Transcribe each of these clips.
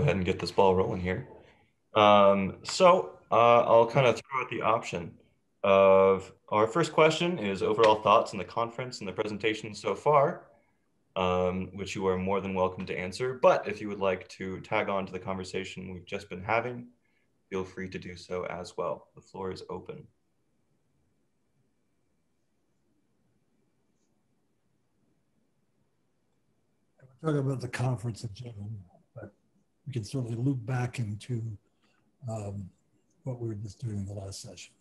ahead and get this ball rolling here. Um, so uh, I'll kind of throw out the option of our first question is overall thoughts on the conference and the presentation so far, um, which you are more than welcome to answer. But if you would like to tag on to the conversation we've just been having, feel free to do so as well. The floor is open. Talk about the conference in general, we can certainly loop back into um, what we were just doing in the last session.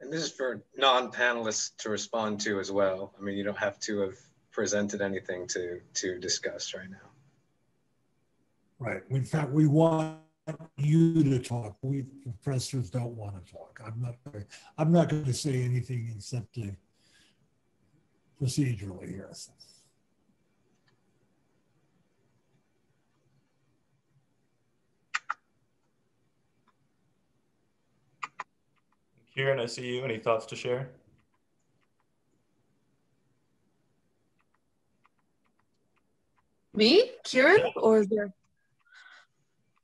And this is for non-panelists to respond to as well. I mean, you don't have to have presented anything to to discuss right now. Right. In fact, we want you to talk. We professors don't want to talk. I'm not. I'm not going to say anything except to procedurally. Yes. Kieran, I see you. Any thoughts to share? Me, Kieran, or is there?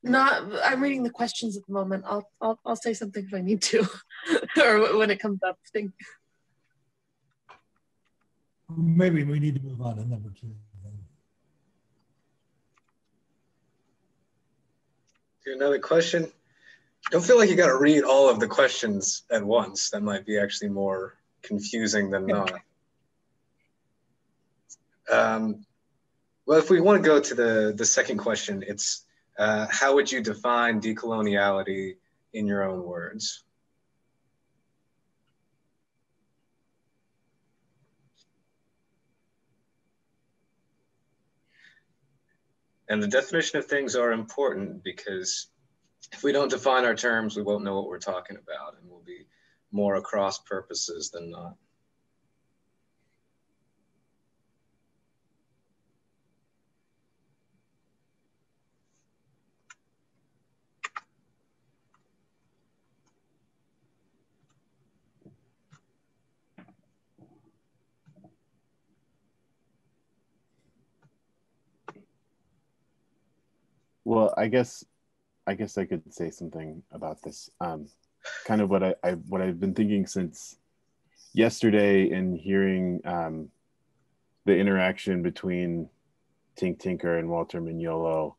Not. I'm reading the questions at the moment. I'll I'll I'll say something if I need to, or when it comes up. Think. Maybe we need to move on to number two. Do another question. Don't feel like you got to read all of the questions at once. That might be actually more confusing than not. Um, well, if we want to go to the, the second question, it's uh, how would you define decoloniality in your own words? And the definition of things are important because if we don't define our terms, we won't know what we're talking about and we'll be more across purposes than not. Well, I guess I guess I could say something about this. Um, kind of what I, I what I've been thinking since yesterday and hearing um, the interaction between Tink Tinker and Walter Mignolo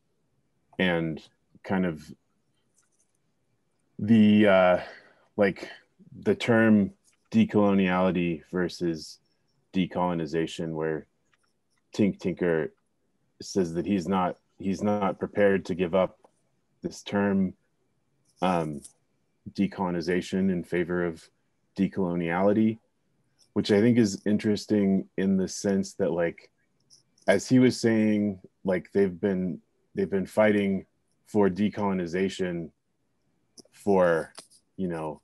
and kind of the uh, like the term decoloniality versus decolonization where Tink Tinker says that he's not he's not prepared to give up this term um, decolonization in favor of decoloniality, which I think is interesting in the sense that like as he was saying, like they've been they've been fighting for decolonization for you know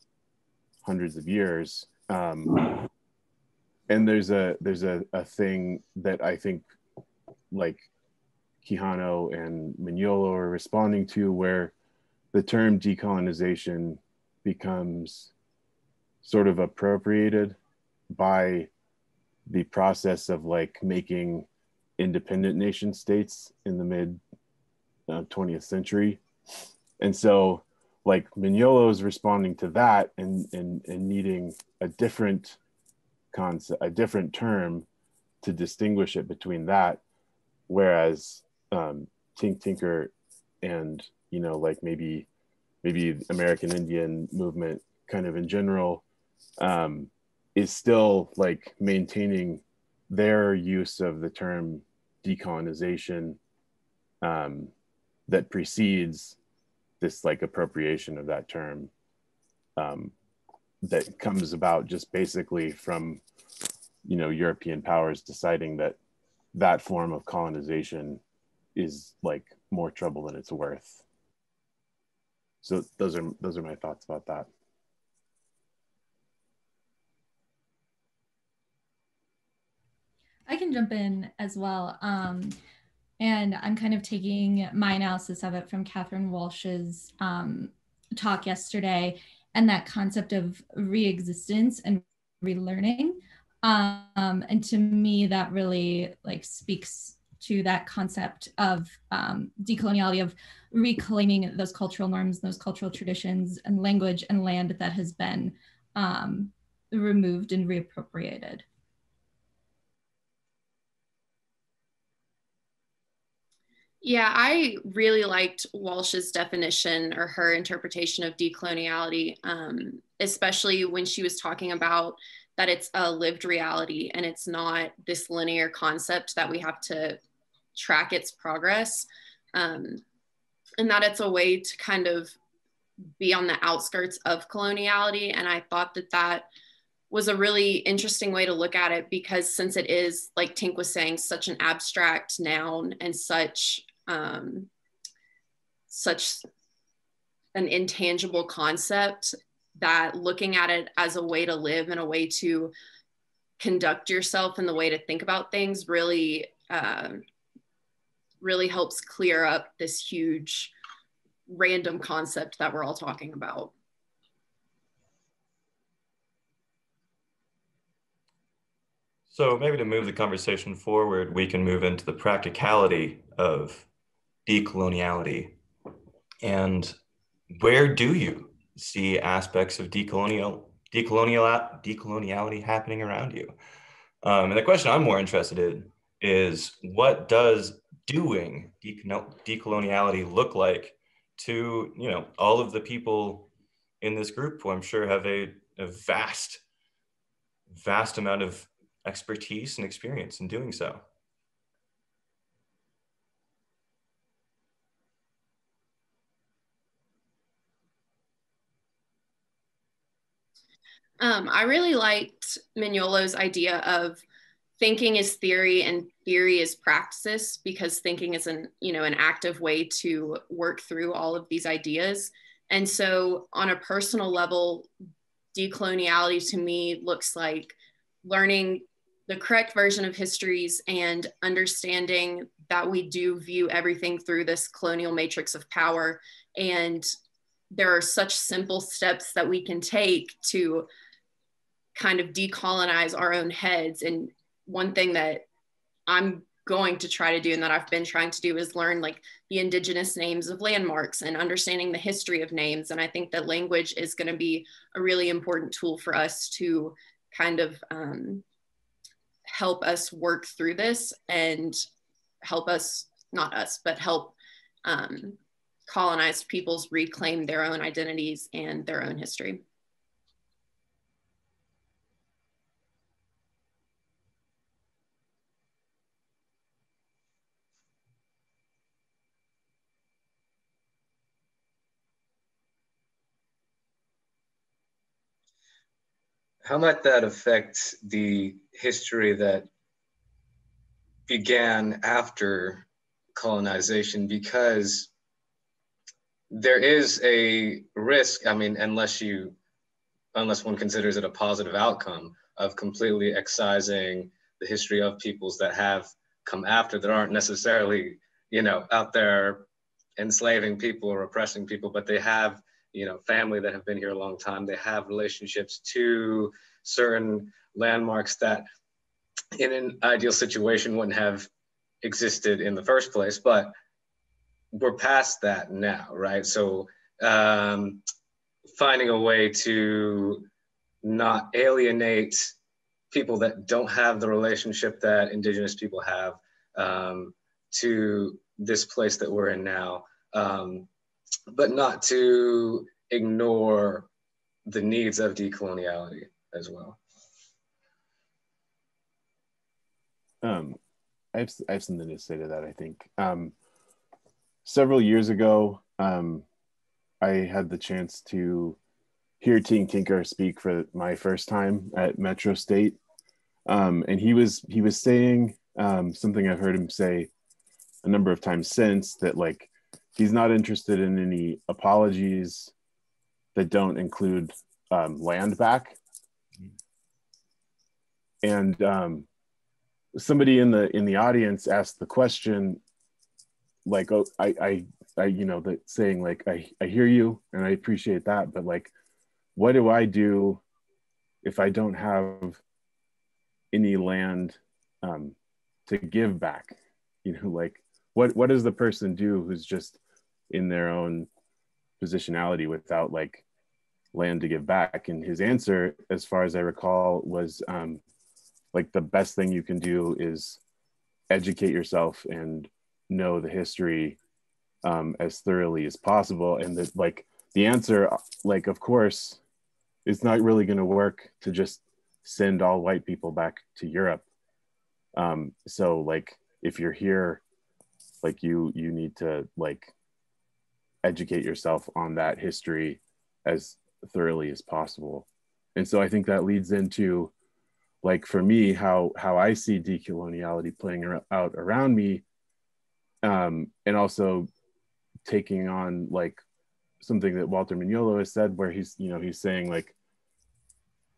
hundreds of years. Um, and there's a there's a, a thing that i think like Quijano and Mignolo are responding to, where the term decolonization becomes sort of appropriated by the process of like making independent nation states in the mid uh, 20th century. And so like Mignolo is responding to that and, and, and needing a different concept, a different term to distinguish it between that. Whereas um, Tink Tinker and you know like maybe maybe American Indian movement kind of in general um, is still like maintaining their use of the term decolonization um, that precedes this like appropriation of that term um, that comes about just basically from you know European powers deciding that that form of colonization is like more trouble than it's worth. So those are those are my thoughts about that. I can jump in as well. Um, and I'm kind of taking my analysis of it from Catherine Walsh's um, talk yesterday and that concept of re-existence and relearning. Um, and to me, that really like speaks to that concept of um, decoloniality, of reclaiming those cultural norms, those cultural traditions and language and land that has been um, removed and reappropriated. Yeah, I really liked Walsh's definition or her interpretation of decoloniality, um, especially when she was talking about that it's a lived reality and it's not this linear concept that we have to track its progress. Um, and that it's a way to kind of be on the outskirts of coloniality. And I thought that that was a really interesting way to look at it because since it is, like Tink was saying, such an abstract noun and such um, such an intangible concept that looking at it as a way to live and a way to conduct yourself and the way to think about things really um, really helps clear up this huge random concept that we're all talking about so maybe to move the conversation forward we can move into the practicality of decoloniality. And where do you see aspects of decolonial, decolonial, decoloniality happening around you? Um, and the question I'm more interested in is what does doing decoloniality look like to you know all of the people in this group who I'm sure have a, a vast, vast amount of expertise and experience in doing so. Um, I really liked Mignolo's idea of thinking is theory and theory is practice because thinking is an you know an active way to work through all of these ideas. And so on a personal level, decoloniality to me looks like learning the correct version of histories and understanding that we do view everything through this colonial matrix of power and there are such simple steps that we can take to kind of decolonize our own heads. And one thing that I'm going to try to do and that I've been trying to do is learn like the indigenous names of landmarks and understanding the history of names. And I think that language is going to be a really important tool for us to kind of um, help us work through this and help us, not us, but help um, colonized peoples reclaim their own identities and their own history. How might that affect the history that began after colonization? Because there is a risk, I mean, unless you, unless one considers it a positive outcome of completely excising the history of peoples that have come after that aren't necessarily, you know, out there enslaving people or oppressing people, but they have you know family that have been here a long time they have relationships to certain landmarks that in an ideal situation wouldn't have existed in the first place but we're past that now right? So um, finding a way to not alienate people that don't have the relationship that indigenous people have um, to this place that we're in now um, but not to ignore the needs of decoloniality as well. Um, I have, I have something to say to that, I think. Um, several years ago, um, I had the chance to hear Tink Tinker speak for my first time at Metro State. Um, and he was he was saying um, something I've heard him say a number of times since that like he's not interested in any apologies that don't include um, land back. And um, somebody in the in the audience asked the question, like oh I I I you know that saying like I I hear you and I appreciate that, but like what do I do if I don't have any land um, to give back? You know, like what what does the person do who's just in their own positionality without like land to give back? And his answer, as far as I recall, was um, like the best thing you can do is educate yourself and know the history um, as thoroughly as possible. And that like the answer, like of course, it's not really going to work to just send all white people back to Europe. Um, so like if you're here, like you you need to like educate yourself on that history as thoroughly as possible. And so I think that leads into like for me how how I see decoloniality playing out around me um, and also taking on like something that Walter Mignolo has said where he's you know he's saying like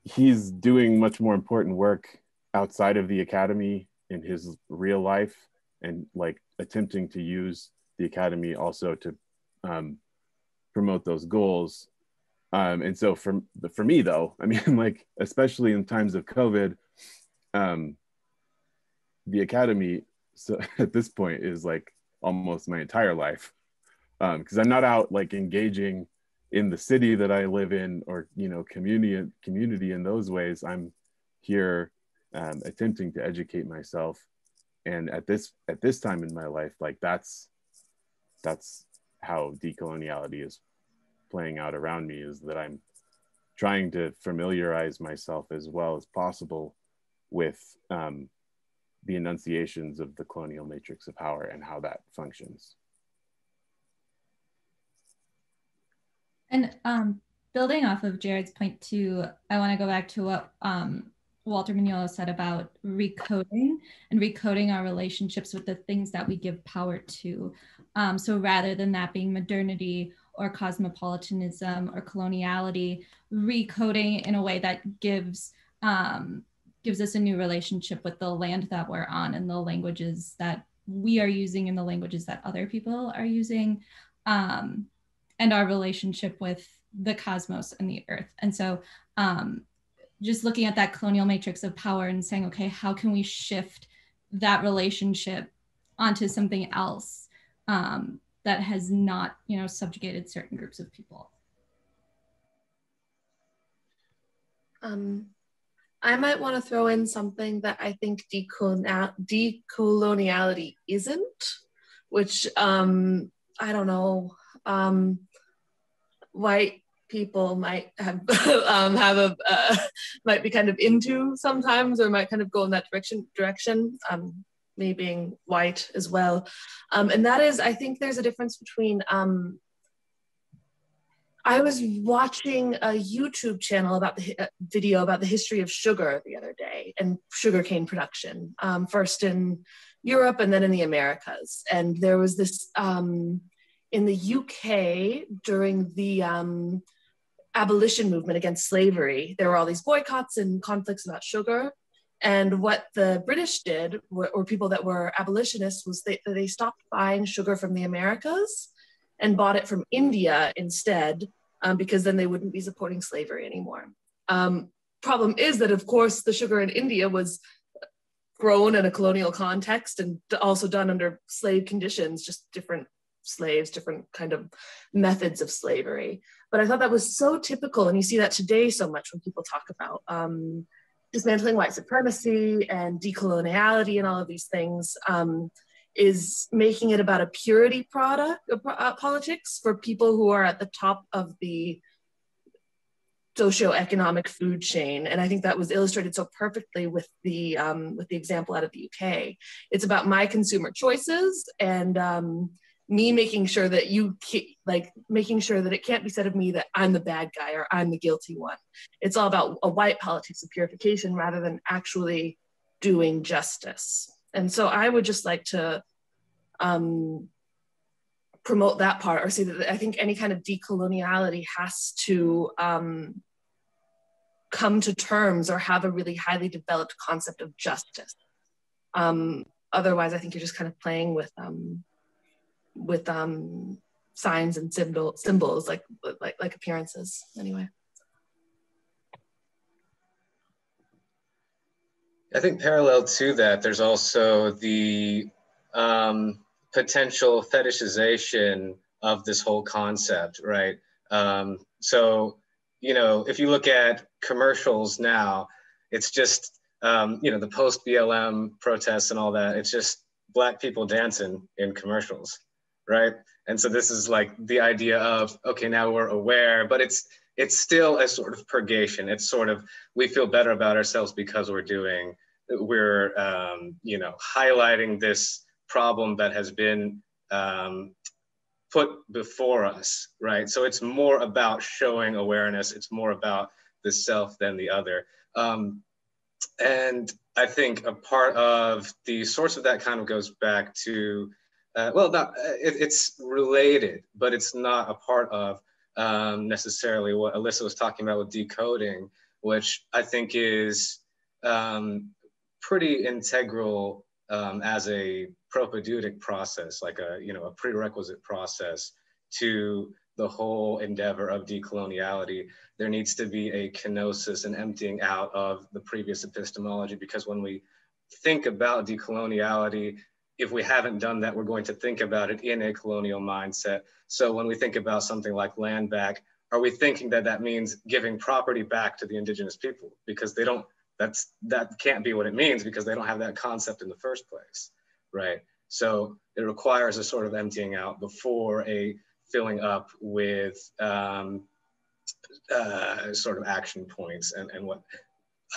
he's doing much more important work outside of the academy in his real life and like attempting to use the academy also to um, promote those goals. Um, and so for for me though i mean like especially in times of covid um, the academy so at this point is like almost my entire life. Because um, i'm not out like engaging in the city that I live in or you know community community in those ways. I'm here um, attempting to educate myself. And at this at this time in my life like that's that's how decoloniality is playing out around me is that I'm trying to familiarize myself as well as possible with um, the enunciations of the colonial matrix of power and how that functions. And um, building off of Jared's point too, I want to go back to what um, Walter Mignolo said about recoding and recoding our relationships with the things that we give power to. Um, so rather than that being modernity or cosmopolitanism or coloniality, recoding in a way that gives um, gives us a new relationship with the land that we're on and the languages that we are using and the languages that other people are using. Um, and our relationship with the cosmos and the earth. And so um, just looking at that colonial matrix of power and saying, okay, how can we shift that relationship onto something else um, that has not, you know, subjugated certain groups of people? Um, I might want to throw in something that I think decoloniality isn't, which um, I don't know. Um, white people might have um, have a uh, might be kind of into sometimes or might kind of go in that direction direction um, me being white as well. Um, and that is i think there's a difference between um, i was watching a youtube channel about the uh, video about the history of sugar the other day and sugarcane production um, first in europe and then in the americas. And there was this um, in the UK during the um, abolition movement against slavery, there were all these boycotts and conflicts about sugar. And what the British did, or people that were abolitionists, was they, they stopped buying sugar from the Americas and bought it from India instead, um, because then they wouldn't be supporting slavery anymore. Um, problem is that, of course, the sugar in India was grown in a colonial context and also done under slave conditions, just different slaves, different kind of methods of slavery. But I thought that was so typical, and you see that today so much when people talk about um, dismantling white supremacy and decoloniality and all of these things. Um, is making it about a purity product uh, politics for people who are at the top of the socioeconomic food chain and i think that was illustrated so perfectly with the um, with the example out of the uk it's about my consumer choices and um, me making sure that you like making sure that it can't be said of me that I'm the bad guy or I'm the guilty one. It's all about a white politics of purification rather than actually doing justice. And so I would just like to um, promote that part or say that I think any kind of decoloniality has to um, come to terms or have a really highly developed concept of justice. Um, otherwise, I think you're just kind of playing with um, with um, signs and symbol, symbols like, like, like appearances anyway. I think parallel to that, there's also the um, potential fetishization of this whole concept, right? Um, so, you know, if you look at commercials now, it's just, um, you know, the post BLM protests and all that, it's just black people dancing in commercials, right? And so this is like the idea of, okay, now we're aware, but it's, it's still a sort of purgation. It's sort of, we feel better about ourselves because we're doing, we're, um, you know, highlighting this problem that has been um, put before us, right? So it's more about showing awareness. It's more about the self than the other. Um, and I think a part of the source of that kind of goes back to, uh, well, not, it, it's related, but it's not a part of um, necessarily what Alyssa was talking about with decoding, which I think is um, pretty integral um, as a propedeutic process, like a you know a prerequisite process to the whole endeavor of decoloniality. There needs to be a kenosis and emptying out of the previous epistemology because when we think about decoloniality, if we haven't done that, we're going to think about it in a colonial mindset. So when we think about something like land back, are we thinking that that means giving property back to the indigenous people because they don't that's that can't be what it means because they don't have that concept in the first place right so it requires a sort of emptying out before a filling up with um, uh, sort of action points and, and what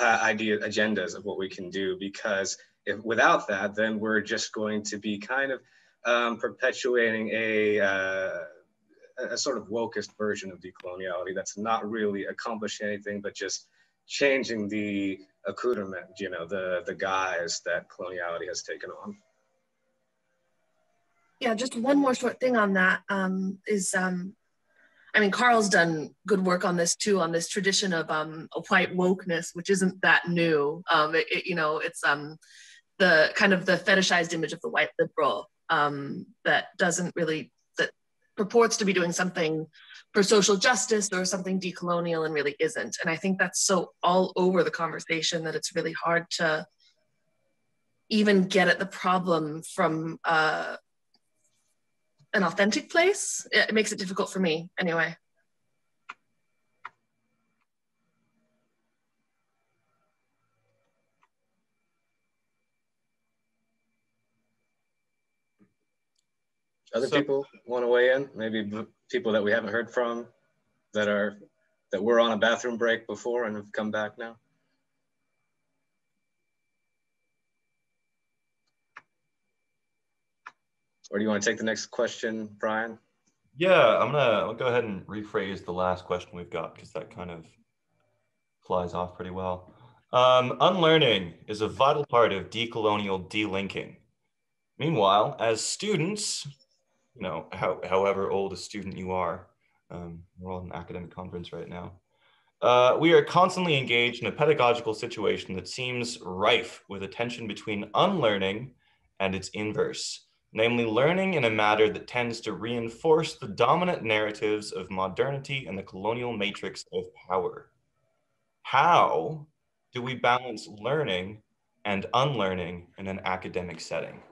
uh, idea agendas of what we can do because if without that then we're just going to be kind of um, perpetuating a uh, a sort of wokest version of decoloniality that's not really accomplishing anything but just changing the accoutrement, you know, the, the guise that coloniality has taken on. Yeah, just one more short thing on that um, is, um, I mean, Carl's done good work on this too, on this tradition of um, white wokeness, which isn't that new. Um, it, it, you know, it's um, the kind of the fetishized image of the white liberal um, that doesn't really, that purports to be doing something for social justice or something decolonial and really isn't. And I think that's so all over the conversation that it's really hard to even get at the problem from uh, an authentic place. It makes it difficult for me anyway. Other so, people want to weigh in? Maybe people that we haven't heard from that are that were on a bathroom break before and have come back now? Or do you want to take the next question, Brian? Yeah, I'm gonna I'll go ahead and rephrase the last question we've got because that kind of flies off pretty well. Um, unlearning is a vital part of decolonial delinking. Meanwhile, as students, you know, how, however old a student you are. Um, we're all in an academic conference right now. Uh, we are constantly engaged in a pedagogical situation that seems rife with a tension between unlearning and its inverse, namely learning in a matter that tends to reinforce the dominant narratives of modernity and the colonial matrix of power. How do we balance learning and unlearning in an academic setting?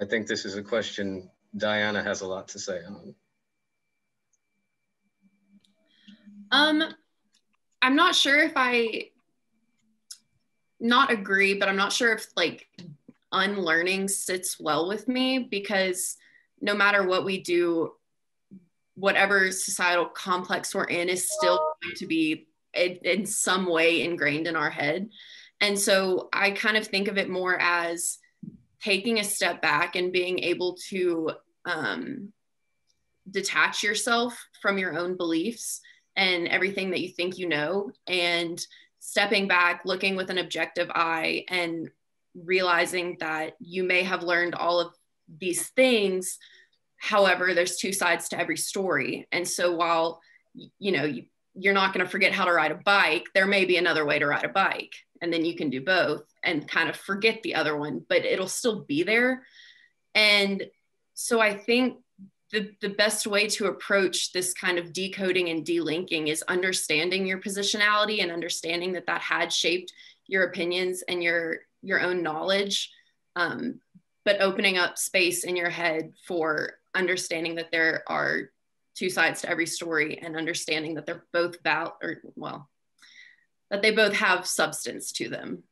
I think this is a question Diana has a lot to say on. Um, I'm not sure if I not agree, but I'm not sure if like unlearning sits well with me because no matter what we do, whatever societal complex we're in is still going to be in, in some way ingrained in our head. And so I kind of think of it more as taking a step back and being able to um, detach yourself from your own beliefs and everything that you think you know and stepping back looking with an objective eye and realizing that you may have learned all of these things however there's two sides to every story and so while you know you you're not going to forget how to ride a bike. There may be another way to ride a bike, and then you can do both and kind of forget the other one, but it'll still be there. And so I think the, the best way to approach this kind of decoding and delinking is understanding your positionality and understanding that that had shaped your opinions and your your own knowledge um, but opening up space in your head for understanding that there are two sides to every story and understanding that they're both val or well that they both have substance to them.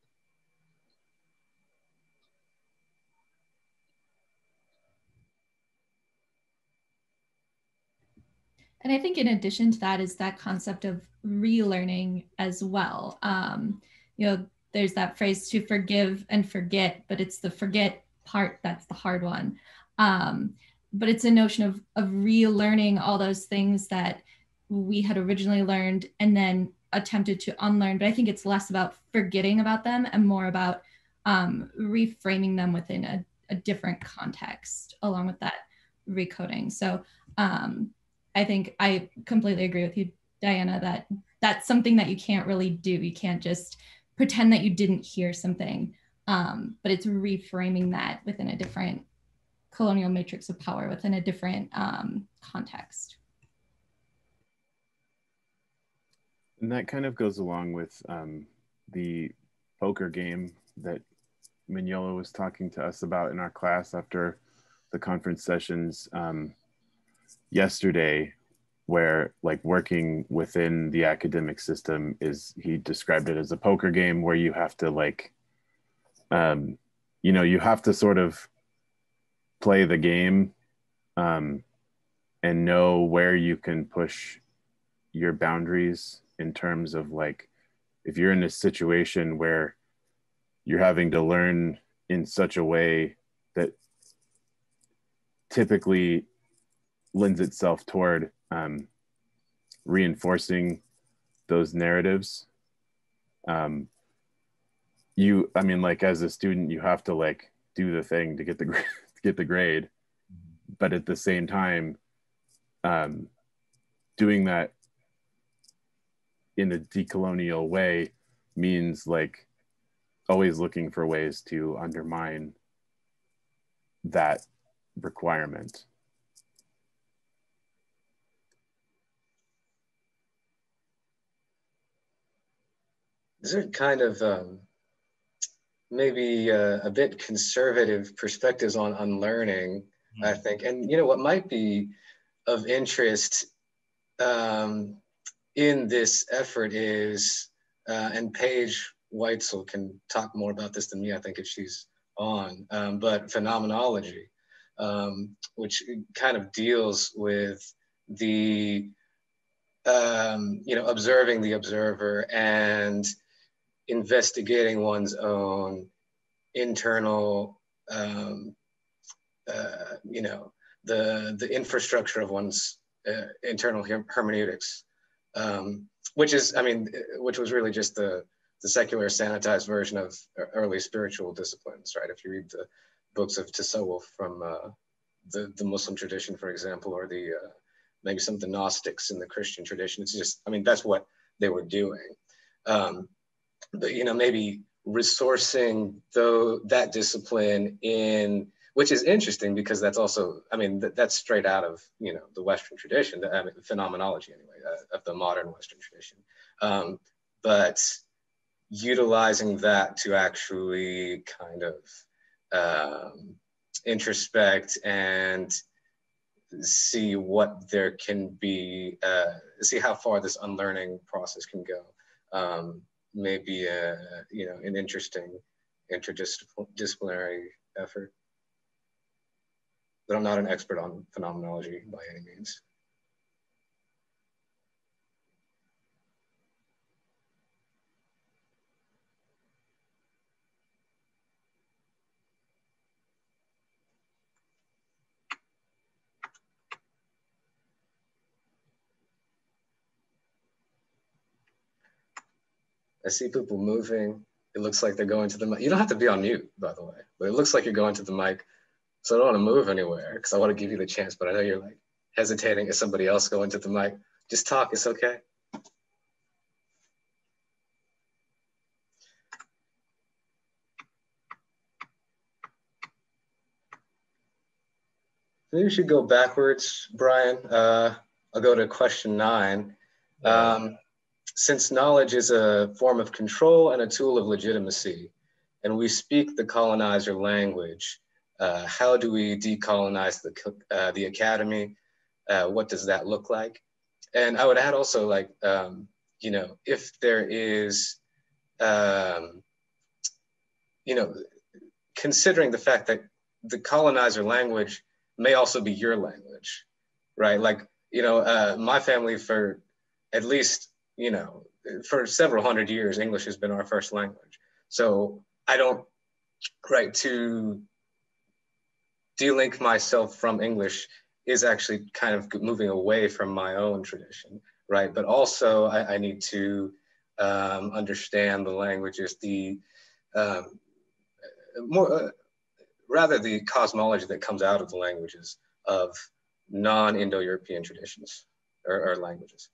And i think in addition to that is that concept of relearning as well. Um, you know there's that phrase to forgive and forget but it's the forget part that's the hard one. Um, but it's a notion of of relearning all those things that we had originally learned and then attempted to unlearn but i think it's less about forgetting about them and more about um, reframing them within a, a, different context along with that recoding so um, i think i completely agree with you diana that that's something that you can't really do you can't just pretend that you didn't hear something um, but it's reframing that within a different colonial matrix of power within a different um, context. And that kind of goes along with um, the poker game that Mignolo was talking to us about in our class after the conference sessions um, yesterday, where like working within the academic system is, he described it as a poker game where you have to like, um, you know, you have to sort of play the game um, and know where you can push your boundaries in terms of like if you're in a situation where you're having to learn in such a way that typically lends itself toward um, reinforcing those narratives um, you i mean like as a student you have to like do the thing to get the get the grade. But at the same time um, doing that in a decolonial way means like always looking for ways to undermine that requirement is there kind of um, maybe uh, a bit conservative perspectives on unlearning, mm-hmm. i think and you know what might be of interest um, in this effort is uh, and paige weitzel can talk more about this than me i think if she's on um, but phenomenology um, which kind of deals with the um, you know observing the observer and investigating one's own internal, um, uh, you know, the the infrastructure of one's uh, internal hermeneutics, um, which is, I mean, which was really just the the secular sanitized version of early spiritual disciplines, right? If you read the books of Tasawwuf from uh, the the Muslim tradition, for example, or the uh, maybe some of the Gnostics in the Christian tradition, it's just, I mean, that's what they were doing. Um, but you know maybe resourcing though that discipline in which is interesting because that's also i mean th- that's straight out of you know the western tradition the I mean, phenomenology anyway uh, of the modern western tradition um, but utilizing that to actually kind of um, introspect and see what there can be uh, see how far this unlearning process can go um, may be a, you know, an interesting interdisciplinary effort. But I'm not an expert on phenomenology by any means. I see people moving. It looks like they're going to the mic. You don't have to be on mute, by the way, but it looks like you're going to the mic. So I don't want to move anywhere because I want to give you the chance, but I know you're like hesitating Is somebody else going to the mic. Just talk, it's okay. Maybe we should go backwards, Brian. Uh, I'll go to question nine. Um, since knowledge is a form of control and a tool of legitimacy, and we speak the colonizer language, uh, how do we decolonize the, uh, the academy? Uh, what does that look like? And I would add also like, um, you know, if there is, um, you know, considering the fact that the colonizer language may also be your language, right? Like, you know, uh, my family for at least, you know, for several hundred years, English has been our first language. So I don't, right, to delink myself from English is actually kind of moving away from my own tradition, right? But also I, I need to um, understand the languages, the um, more, uh, rather the cosmology that comes out of the languages of non-Indo-European traditions or, or, languages.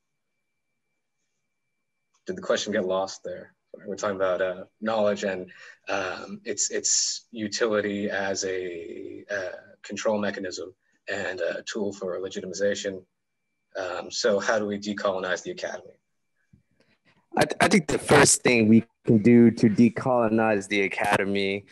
Did the question get lost there? We're talking about uh, knowledge and um, its its utility as a uh, control mechanism and a tool for legitimization. Um, so how do we decolonize the academy? I, I think the first thing we can do to decolonize the academy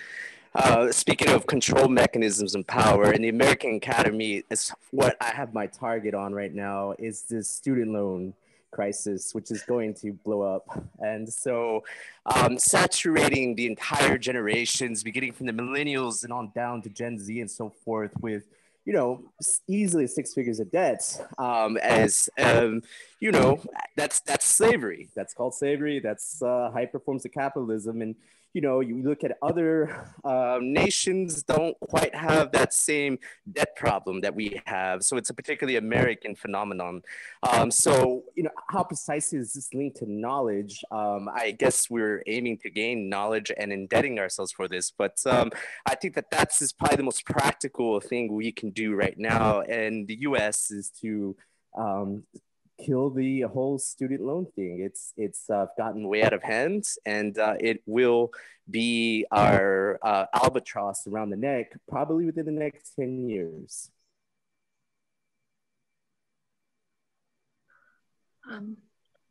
uh, speaking of control mechanisms and power, in the American Academy, is what I have my target on right now is this student loan crisis, which is going to blow up. And so, um, saturating the entire generations, beginning from the millennials and on down to Gen Z and so forth, with you know, easily six figures of debt, um, as um, you know, that's that's slavery. That's called slavery. That's uh, high performance of capitalism, and you know, you look at other um, nations don't quite have that same debt problem that we have. So it's a particularly American phenomenon. Um, so, you know, how precisely is this linked to knowledge? Um, I guess we're aiming to gain knowledge and indebting ourselves for this, but um, I think that that's is probably the most practical thing we can do right now. And the US is to um, kill the whole student loan thing. It's it's uh, gotten way out of hand, and uh, it will be our uh, albatross around the neck probably within the next ten years. Um,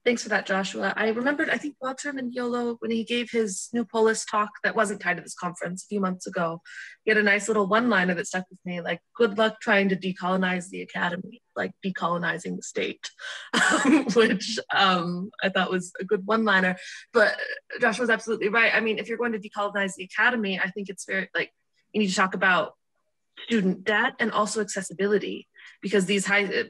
Thanks for that, Joshua. I remembered, I think Walter Mignolo, when he gave his New Polis talk that wasn't tied to this conference a few months ago, he had a nice little one-liner that stuck with me, like, good luck trying to decolonize the academy, like decolonizing the state, which um, I thought was a good one-liner. But Josh was absolutely right. I mean, if you're going to decolonize the academy, I think it's very, like, you need to talk about student debt and also accessibility because these high uh,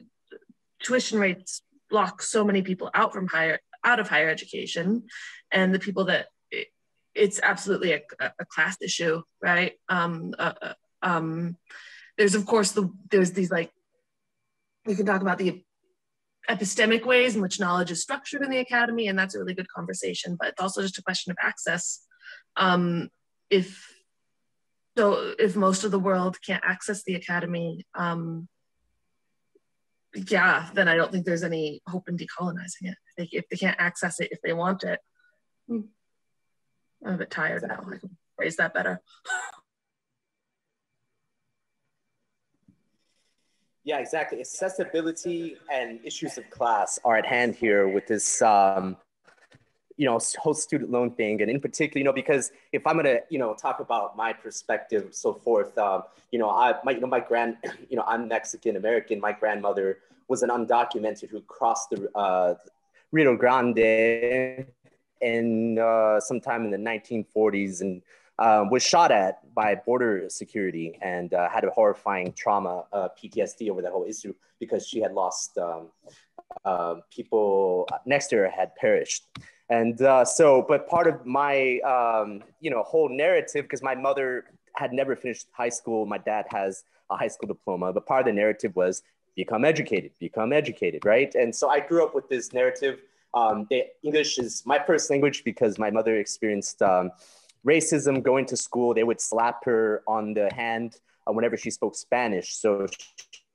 tuition rates block so many people out from higher out of higher education and the people that it, it's absolutely a, a, class issue right um, uh, uh, um, there's of course the there's these like we can talk about the epistemic ways in which knowledge is structured in the academy and that's a really good conversation but it's also just a question of access um, if so if most of the world can't access the academy um, yeah, then I don't think there's any hope in decolonizing it. If they, if they can't access it, if they want it. Hmm. I'm a bit tired now. I can phrase that better. Yeah, exactly. Accessibility and issues of class are at hand here with this, um, you know, whole student loan thing. And in particular, you know, because if I'm gonna, you know, talk about my perspective, so forth, um, you know, I, my, you know, my grand, you know, I'm Mexican American. My grandmother was an undocumented who crossed the uh, Rio Grande in uh, sometime in the 1940s and uh, was shot at by border security and uh, had a horrifying trauma, uh, PTSD over that whole issue because she had lost um, uh, people next to her had perished. And uh, so, but part of my, um, you know, whole narrative, because my mother had never finished high school, my dad has a high school diploma, but part of the narrative was become educated, become educated, right? And so I grew up with this narrative um, English is my first language because my mother experienced um, racism going to school. They would slap her on the hand uh, whenever she spoke Spanish. So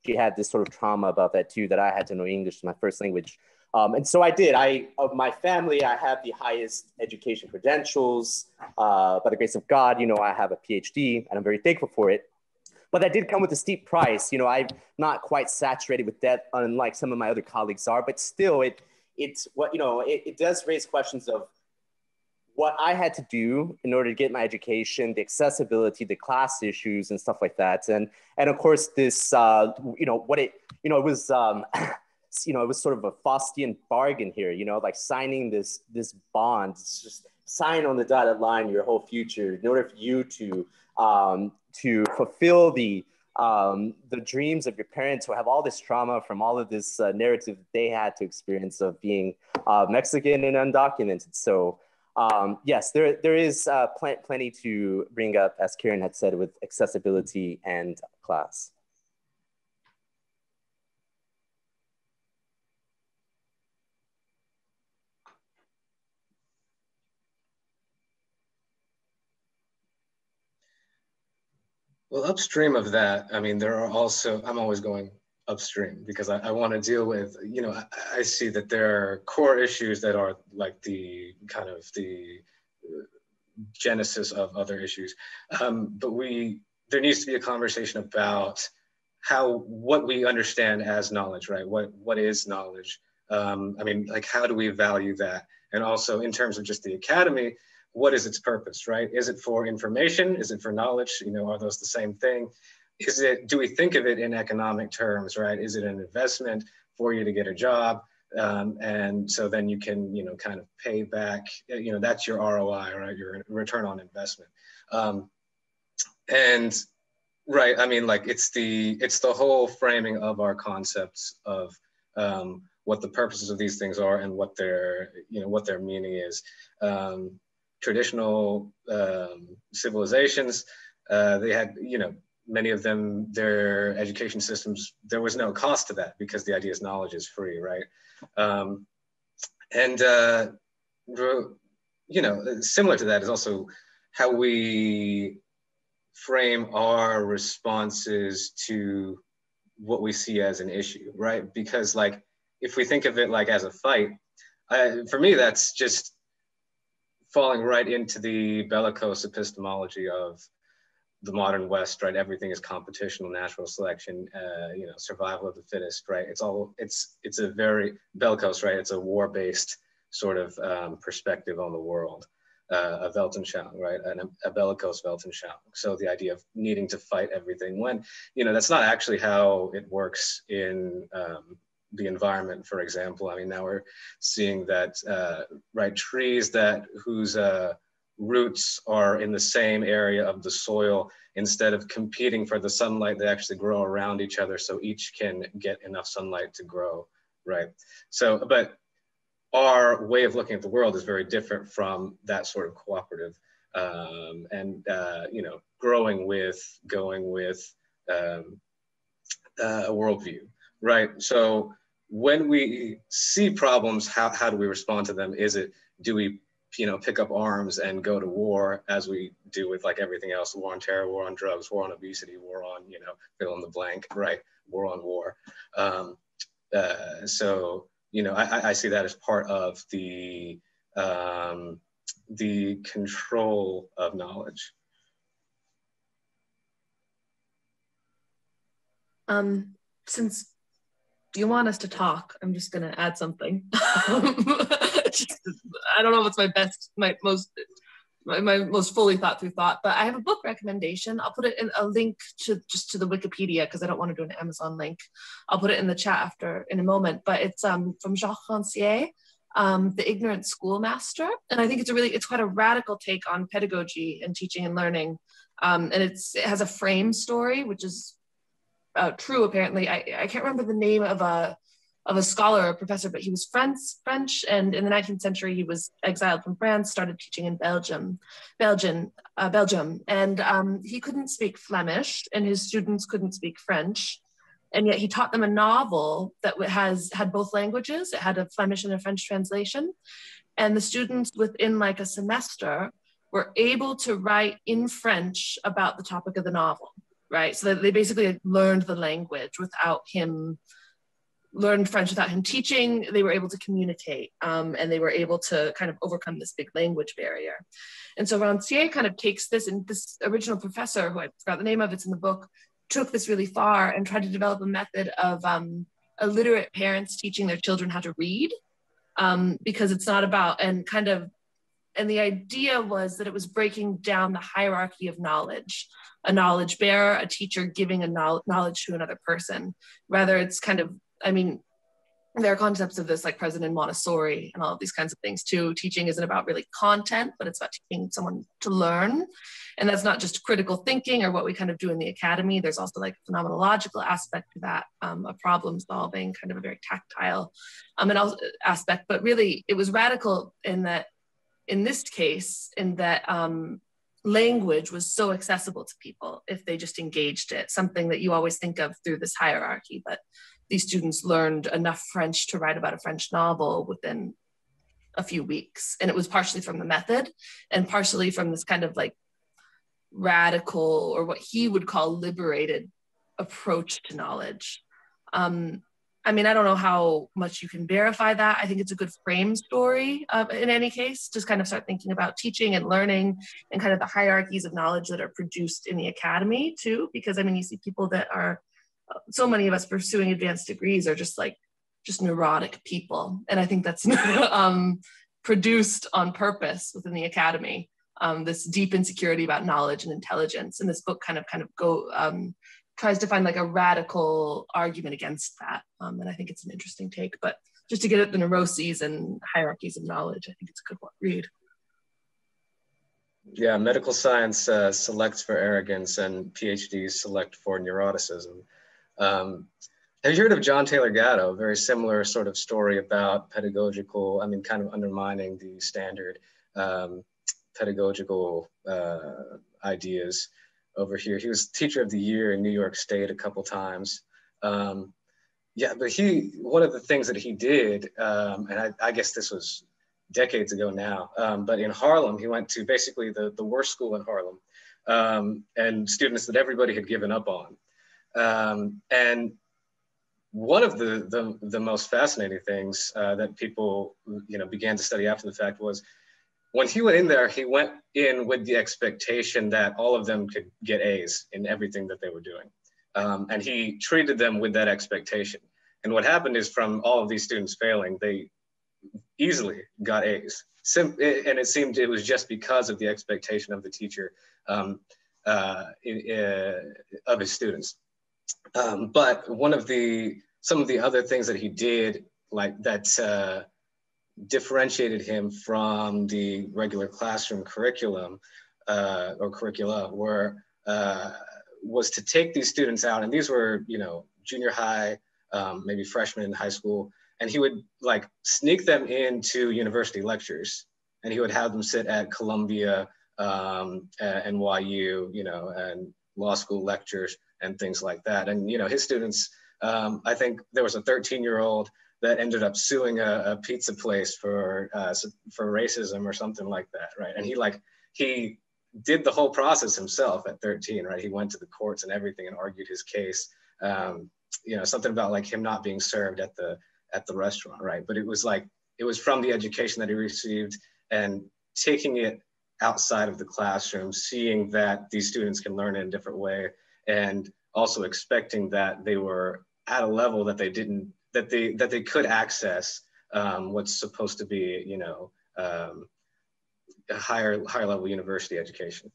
she had this sort of trauma about that too, that I had to know English, my first language. Um, and so I did. I of my family, I have the highest education credentials. Uh, by the grace of God, you know, I have a PhD, and I'm very thankful for it. but that did come with a steep price. You know, I'm not quite saturated with debt, unlike some of my other colleagues are, but still, it it's what you know. It, it does raise questions of what I had to do in order to get my education, the accessibility, the class issues, and stuff like that, and and of course this, uh, you know, what it, you know, it was. Um, you know, it was sort of a Faustian bargain here, you know, like signing this this bond. It's just sign on the dotted line your whole future in order for you to um, to fulfill the um, the dreams of your parents who have all this trauma from all of this uh, narrative they had to experience of being uh, Mexican and undocumented. So um, yes, there, there is uh, pl plenty to bring up, as Karen had said, with accessibility and class. Well, upstream of that, I mean, there are also, I'm always going upstream because I, I want to deal with, you know, I, I, see that there are core issues that are like the kind of the genesis of other issues. Um, but we, there needs to be a conversation about how, what we understand as knowledge, right? What, what is knowledge? Um, I mean, like, how do we value that? And also in terms of just the academy, what is its purpose, right? Is it for information? Is it for knowledge? You know, are those the same thing? Is it, do we think of it in economic terms, right? Is it an investment for you to get a job? Um, and so then you can, you know, kind of pay back, you know, that's your ROI, right? Your return on investment. Um, and right, I mean, like it's the, it's the whole framing of our concepts of um, what the purposes of these things are and what their, you know, what their meaning is. Um, traditional um, civilizations, uh, they had, you know, many of them, their education systems, there was no cost to that because the idea is knowledge is free, right? Um, and, uh, you know, similar to that is also how we frame our responses to what we see as an issue, right? Because like, if we think of it like as a fight, I, for me, that's just falling right into the bellicose epistemology of the modern West, right? Everything is competitional, natural selection, uh, you know, survival of the fittest, right? It's all, it's, it's a very bellicose, right? It's a war-based sort of um, perspective on the world, uh, a Weltanschauung, right? A bellicose Weltanschauung. So the idea of needing to fight everything when, you know, that's not actually how it works in um, the environment, for example. I mean, now we're seeing that, uh, right, trees that whose uh, roots are in the same area of the soil, instead of competing for the sunlight, they actually grow around each other so each can get enough sunlight to grow, right? So, but our way of looking at the world is very different from that sort of cooperative um, and, uh, you know, growing with, going with um, uh, a worldview, right? So when we see problems, how, how do we respond to them? Is it, do we, you know, pick up arms and go to war as we do with like everything else, war on terror, war on drugs, war on obesity, war on, you know, fill in the blank, right? War on war. Um, uh, so, you know, I, I see that as part of the, um, the control of knowledge. Um, since you want us to talk, I'm just going to add something. just, I don't know what's my best, my most, my, my, most fully thought through thought, but I have a book recommendation. I'll put it in a link to just to the Wikipedia because I don't want to do an Amazon link. I'll put it in the chat after in a moment, but it's um, from Jacques Rancière, um, The Ignorant Schoolmaster. And I think it's a really, it's quite a radical take on pedagogy and teaching and learning. Um, and it's, it has a frame story, which is uh, true apparently. I, I can't remember the name of a of a scholar or professor, but he was French, French, and in the 19th century he was exiled from France, started teaching in Belgium, Belgian, uh, Belgium, and um, he couldn't speak Flemish, and his students couldn't speak French, and yet he taught them a novel that has had both languages. It had a Flemish and a French translation, and the students within like a semester were able to write in French about the topic of the novel right? So they basically learned the language without him, learned French without him teaching. They were able to communicate um, and they were able to kind of overcome this big language barrier. And so Rancière kind of takes this, and this original professor, who I forgot the name of, it's in the book, took this really far and tried to develop a method of um, illiterate parents teaching their children how to read um, because it's not about and kind of and the idea was that it was breaking down the hierarchy of knowledge a knowledge bearer a teacher giving a knowledge to another person rather it's kind of i mean there are concepts of this like president montessori and all of these kinds of things too. Teaching isn't about really content but it's about teaching someone to learn. And that's not just critical thinking or what we kind of do in the academy. There's also like a phenomenological aspect to that um, a problem solving kind of a very tactile um, and also aspect. But really it was radical in that in this case in that um, language was so accessible to people if they just engaged it something that you always think of through this hierarchy. But these students learned enough French to write about a French novel within a few weeks. And it was partially from the method and partially from this kind of like radical or what he would call liberated approach to knowledge. Um, I mean, I don't know how much you can verify that. I think it's a good frame story uh, in any case. Just kind of start thinking about teaching and learning and kind of the hierarchies of knowledge that are produced in the academy too. Because I mean, you see people that are so many of us pursuing advanced degrees are just like just neurotic people. And i think that's um, produced on purpose within the academy um, this deep insecurity about knowledge and intelligence. And this book kind of kind of go um, tries to find like a radical argument against that. Um, and i think it's an interesting take. But just to get at the neuroses and hierarchies of knowledge i think it's a good read. Yeah medical science uh, selects for arrogance and phds select for neuroticism um, have you heard of John Taylor Gatto? A very similar sort of story about pedagogical, I mean, kind of undermining the standard um, pedagogical uh, ideas over here. He was teacher of the year in New York State a couple times. Um, yeah, but he, one of the things that he did, um, and I, I, guess this was decades ago now, um, but in Harlem, he went to basically the, the worst school in Harlem um, and students that everybody had given up on. Um, and one of the, the, the, most fascinating things uh, that people you know, began to study after the fact was when he went in there, he went in with the expectation that all of them could get A's in everything that they were doing. Um, and he treated them with that expectation. And what happened is from all of these students failing, they easily got A's. Sim- and it seemed it was just because of the expectation of the teacher um, uh, in, uh, of his students. Um, but one of the some of the other things that he did, like that, uh, differentiated him from the regular classroom curriculum uh, or curricula, were uh, was to take these students out, and these were you know junior high, um, maybe freshmen in high school, and he would like sneak them into university lectures, and he would have them sit at Columbia, um, NYU, you know, and law school lectures and things like that. And you know, his students, um, I think there was a 13 year old that ended up suing a, a pizza place for uh, for racism or something like that, right? And he like he did the whole process himself at 13, right? He went to the courts and everything and argued his case. Um, you know, something about like him not being served at the at the restaurant, right? But it was like it was from the education that he received and taking it outside of the classroom, seeing that these students can learn in a different way and also expecting that they were at a level that they didn't that they that they could access um, what's supposed to be you know um, a higher higher level university education.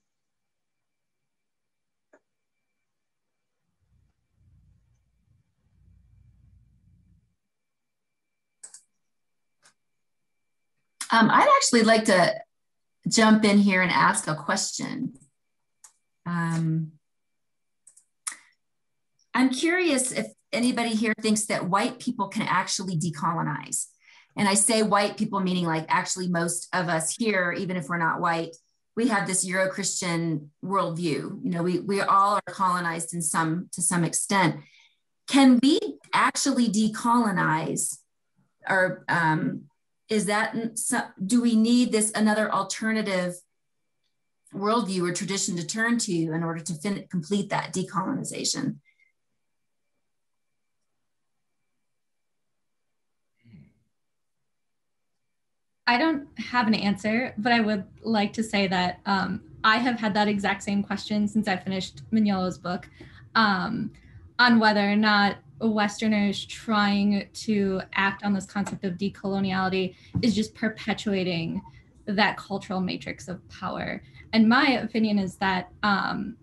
Um, I'd actually like to jump in here and ask a question. Um, I'm curious if anybody here thinks that white people can actually decolonize. And I say white people, meaning like actually most of us here, even if we're not white, we have this Euro-Christian worldview. You know, we, we all are colonized in some to some extent. Can we actually decolonize or um, is that do we need this another alternative worldview or tradition to turn to in order to complete that decolonization I don't have an answer, but I would like to say that um, I have had that exact same question since I finished Mignolo's book. um, on whether or not Westerners trying to act on this concept of decoloniality is just perpetuating that cultural matrix of power. And my opinion is that um,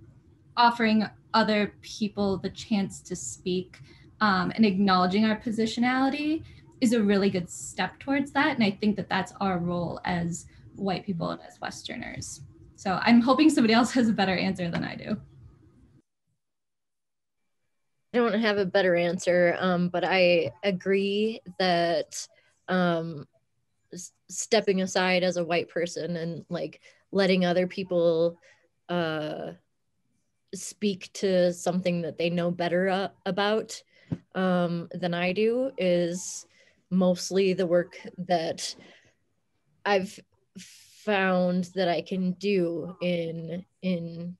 offering other people the chance to speak um, and acknowledging our positionality is a really good step towards that. And I think that that's our role as white people and as Westerners. So I'm hoping somebody else has a better answer than I do. I don't have a better answer, um, but I agree that um, stepping aside as a white person and like letting other people uh, speak to something that they know better uh, about um, than I do is mostly the work that I've found that I can do in in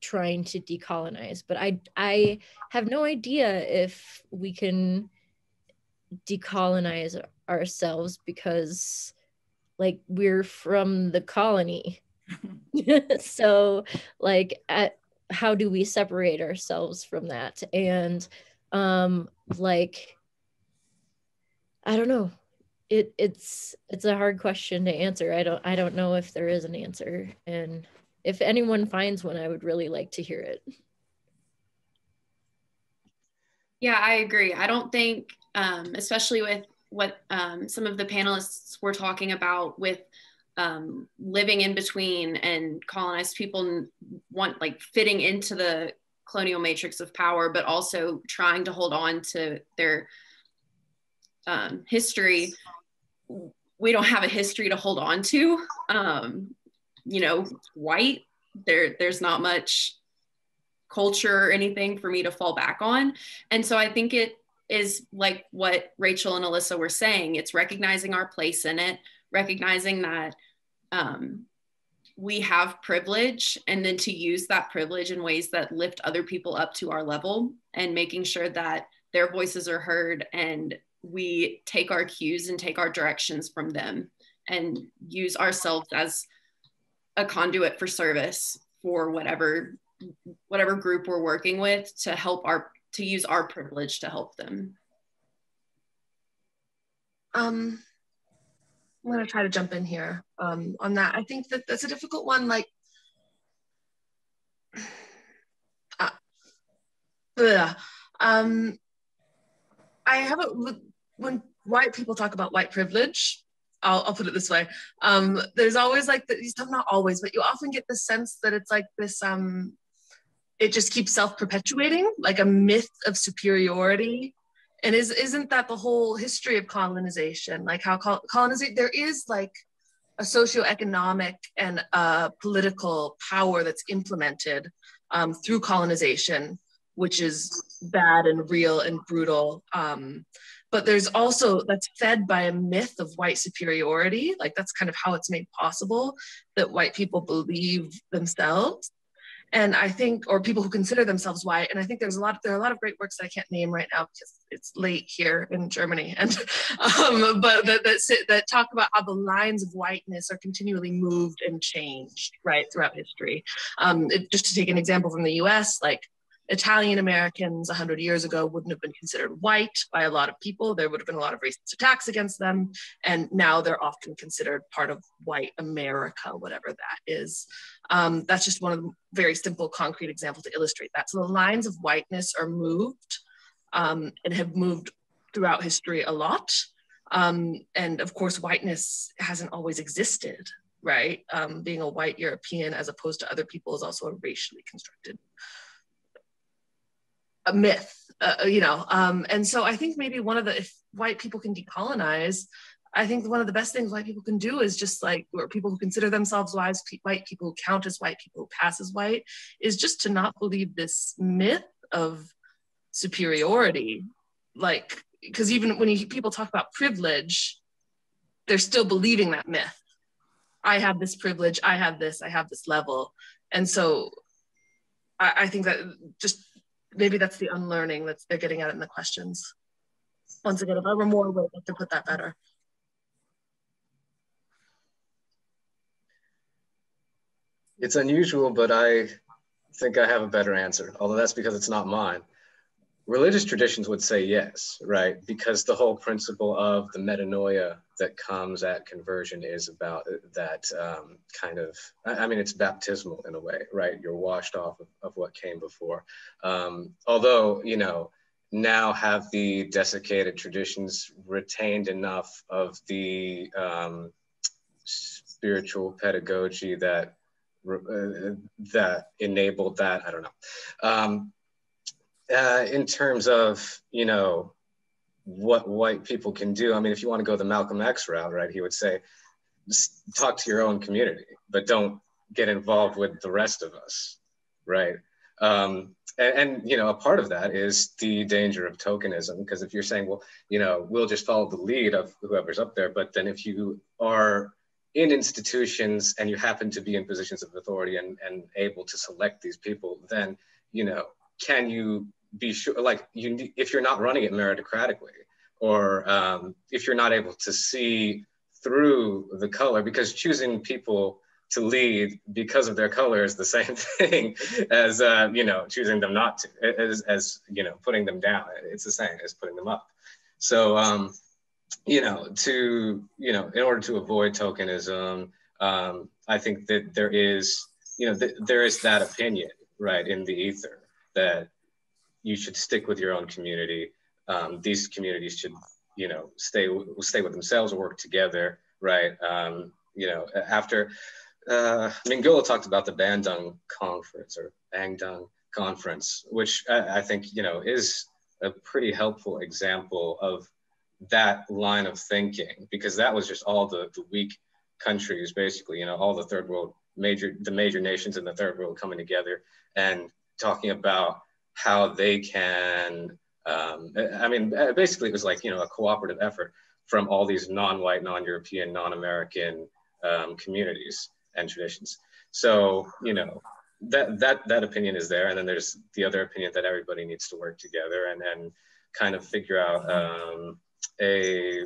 trying to decolonize but i i have no idea if we can decolonize ourselves because like we're from the colony. So like at, how do we separate ourselves from that? And um like i don't know it it's it's a hard question to answer i don't i don't know if there is an answer and if anyone finds one, I would really like to hear it. Yeah, I agree. I don't think, um, especially with what um, some of the panelists were talking about with um, living in between and colonized people want like fitting into the colonial matrix of power, but also trying to hold on to their um, history. We don't have a history to hold on to. Um, you know, white, there there's not much culture or anything for me to fall back on. And so I think it is like what Rachel and Alyssa were saying. It's recognizing our place in it, recognizing that um, we have privilege, and then to use that privilege in ways that lift other people up to our level, and making sure that their voices are heard and we take our cues and take our directions from them and use ourselves as a conduit for service for whatever whatever group we're working with to help our to use our privilege to help them. Um i'm going to try to jump in here um, on that. I think that that's a difficult one like uh, um, i haven't when white people talk about white privilege I'll, I'll put it this way. Um, there's always like the, not always, but you often get the sense that it's like this, um, it just keeps self-perpetuating, like a myth of superiority. And is, isn't that the whole history of colonization? Like how col- colonization, there is like a socioeconomic and uh, political power that's implemented um, through colonization, which is bad and real and brutal. Um, but there's also that's fed by a myth of white superiority. Like that's kind of how it's made possible that white people believe themselves. And i think or people who consider themselves white and i think there's a lot there are a lot of great works that i can't name right now because it's late here in germany. And um, but that, that, sit, that talk about how the lines of whiteness are continually moved and changed right throughout history. Um, it, just to take an example from the us like Italian Americans 100 years ago wouldn't have been considered white by a lot of people. There would have been a lot of racist attacks against them. And now they're often considered part of white America, whatever that is. Um, that's just one of the very simple, concrete example to illustrate that. So the lines of whiteness are moved um, and have moved throughout history a lot. Um, and of course, whiteness hasn't always existed, right? Um, being a white European as opposed to other people is also a racially constructed a myth, uh, uh, you know. Um, and so I think maybe one of the if white people can decolonize, I think one of the best things white people can do is just like, or people who consider themselves wise, white people who count as white, people who pass as white, is just to not believe this myth of superiority. Like, because even when you, people talk about privilege, they're still believing that myth. I have this privilege, I have this, I have this level. And so I, I think that just maybe that's the unlearning that they're getting at in the questions. Once again, if I were more awake, I could put that better. It's unusual, but I think I have a better answer, although that's because it's not mine. Religious traditions would say yes, right? Because the whole principle of the metanoia that comes at conversion is about that um, kind of, I mean, it's baptismal in a way, right? You're washed off of, of what came before. Um, although, you know, now have the desiccated traditions retained enough of the um, spiritual pedagogy that uh, that enabled that. I don't know. Uh, in terms of you know what white people can do, I mean, if you want to go the Malcolm X route, right, he would say, talk to your own community, but don't get involved with the rest of us, right? Um, and, and, you know, a part of that is the danger of tokenism, because if you're saying, well, you know, we'll just follow the lead of whoever's up there, but then if you are in institutions and you happen to be in positions of authority and, and able to select these people, then, you know, can you be sure, like, you, if you're not running it meritocratically, or um, if you're not able to see through the color, because choosing people to lead because of their color is the same thing as, uh, you know, choosing them not to, as, as, you know, putting them down. It's the same as putting them up. So, um, you know, to, you know, in order to avoid tokenism, um, I think that there is, you know, th there is that opinion, right, in the ether that you should stick with your own community. Um, these communities should, you know, stay stay with themselves or work together, right? Um, you know, after uh, Mignolo talked about the Bandung conference or Bandung conference, which I, I think you know is a pretty helpful example of that line of thinking because that was just all the, the weak countries basically you know all the third world major the major nations in the third world coming together and talking about how they can um, i mean basically it was like you know a cooperative effort from all these non-white non-european non-american um, communities and traditions so you know that that that opinion is there and then there's the other opinion that everybody needs to work together and then kind of figure out um, a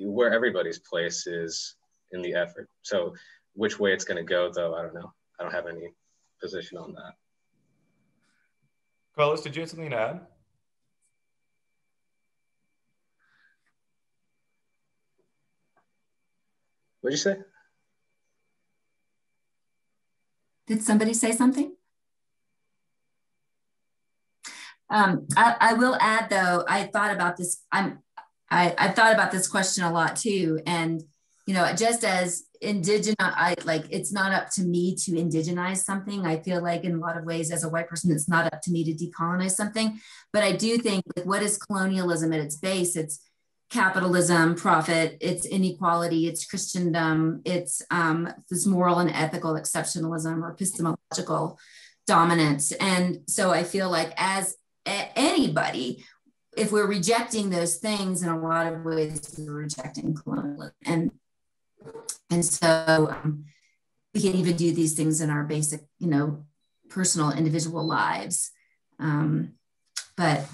where everybody's place is in the effort. So which way it's going to go, though, I don't know. I don't have any position on that. Carlos, did you have something to add? What'd you say? Did somebody say something? Um, I, I will add though, I thought about this. I'm I, I've thought about this question a lot too. And, you know, just as indigenous, I like it's not up to me to indigenize something. I feel like in a lot of ways, as a white person, it's not up to me to decolonize something. But I do think like what is colonialism at its base? It's capitalism, profit, it's inequality, it's Christendom, it's um, this moral and ethical exceptionalism or epistemological dominance. And so I feel like as anybody, if we're rejecting those things in a lot of ways, we're rejecting colonialism. And, and so um, we can even do these things in our basic, you know, personal individual lives. Um, but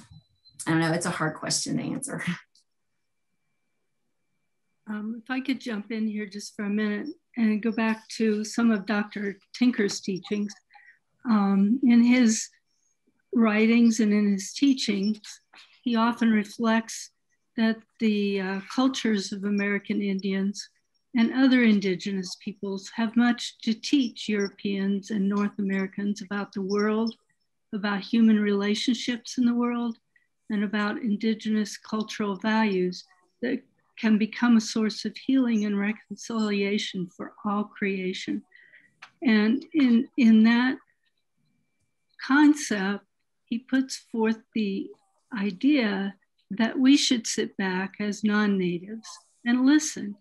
I don't know, it's a hard question to answer. Um, if I could jump in here just for a minute and go back to some of Dr. Tinker's teachings. Um, in his writings and in his teachings, he often reflects that the uh, cultures of American Indians and other indigenous peoples have much to teach Europeans and North Americans about the world, about human relationships in the world, and about indigenous cultural values that can become a source of healing and reconciliation for all creation. And in, in that concept, he puts forth the idea that we should sit back as non natives and listen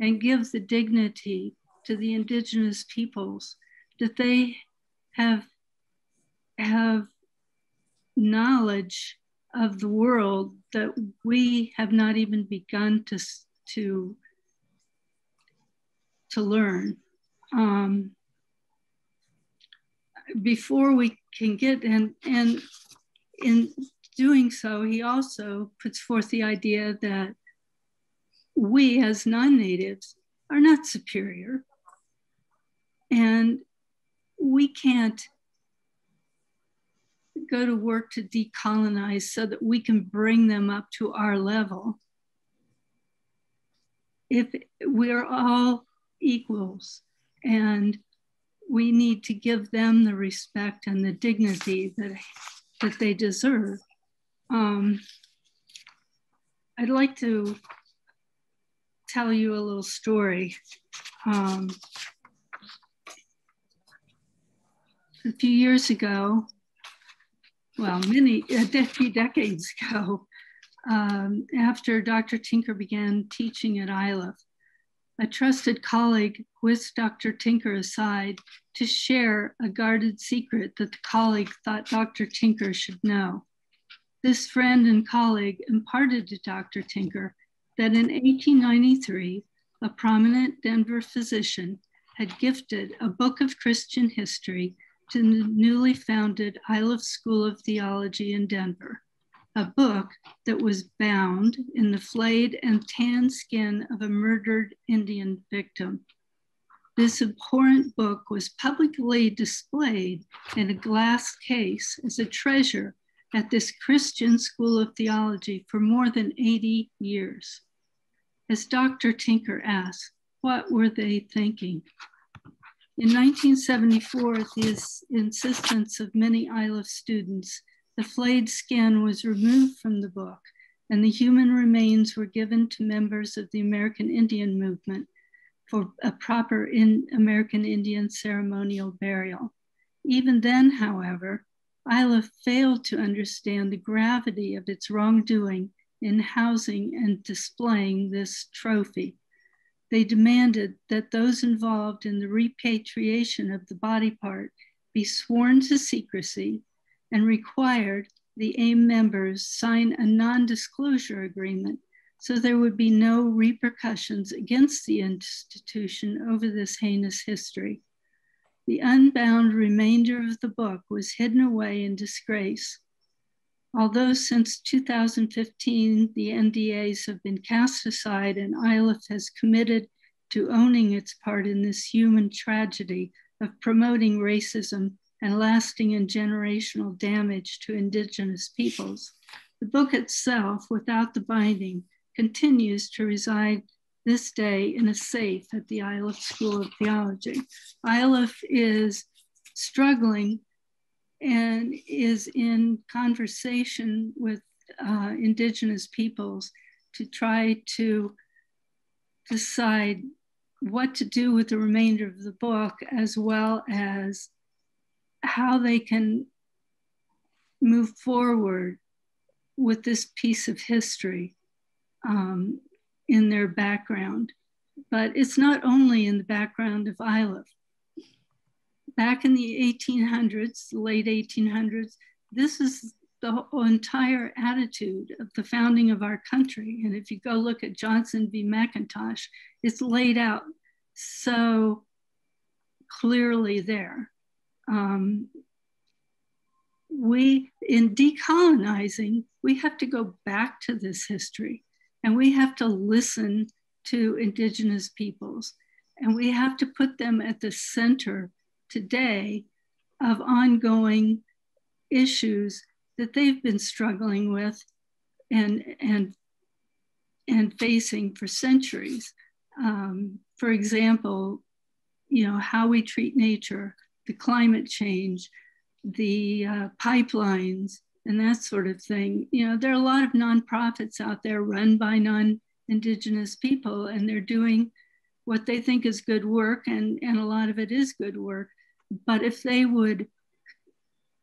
and give the dignity to the indigenous peoples that they have, have knowledge of the world that we have not even begun to, to, to learn. Um, before we can get and and in doing so, he also puts forth the idea that we as non natives are not superior. And we can't go to work to decolonize so that we can bring them up to our level, if we're all equals and we need to give them the respect and the dignity that, that they deserve. Um, I'd like to tell you a little story. Um, a few years ago, well, many, a few decades ago, um, after Dr. Tinker began teaching at Iliff, a trusted colleague whisked Dr. Tinker aside to share a guarded secret that the colleague thought Dr. Tinker should know. This friend and colleague imparted to Dr. Tinker that in 1893, a prominent Denver physician had gifted a book of Christian history to the newly founded Iliff School of Theology in Denver a book that was bound in the flayed and tanned skin of a murdered Indian victim. This abhorrent book was publicly displayed in a glass case as a treasure at this Christian school of theology for more than 80 years. As Dr. Tinker asked, what were they thinking? In 1974, at the insistence of many Iliff students, the flayed skin was removed from the book, and the human remains were given to members of the American Indian movement for a proper in American Indian ceremonial burial. Even then, however, Iliff failed to understand the gravity of its wrongdoing in housing and displaying this trophy. They demanded that those involved in the repatriation of the body part be sworn to secrecy and required the AIM members sign a non disclosure agreement so there would be no repercussions against the institution over this heinous history. The unbound remainder of the book was hidden away in disgrace. Although since 2015, the NDAs have been cast aside and Iliff has committed to owning its part in this human tragedy of promoting racism and lasting and generational damage to Indigenous peoples. The book itself, without the binding, continues to reside this day in a safe at the Iliff School of Theology. Iliff is struggling and is in conversation with uh, Indigenous peoples to try to decide what to do with the remainder of the book, as well as how they can move forward with this piece of history um, in their background. But it's not only in the background of Iliff. Back in the 1800s, late 1800s, this is the entire attitude of the founding of our country. And if you go look at Johnson v. McIntosh, it's laid out so clearly there um, we, in decolonizing, we have to go back to this history and we have to listen to Indigenous peoples and we have to put them at the center today of ongoing issues that they've been struggling with and, and, and facing for centuries. Um, for example, you know, how we treat nature, the climate change, the uh, pipelines, and that sort of thing. You know, there are a lot of nonprofits out there run by non Indigenous people, and they're doing what they think is good work, and, and a lot of it is good work. But if they would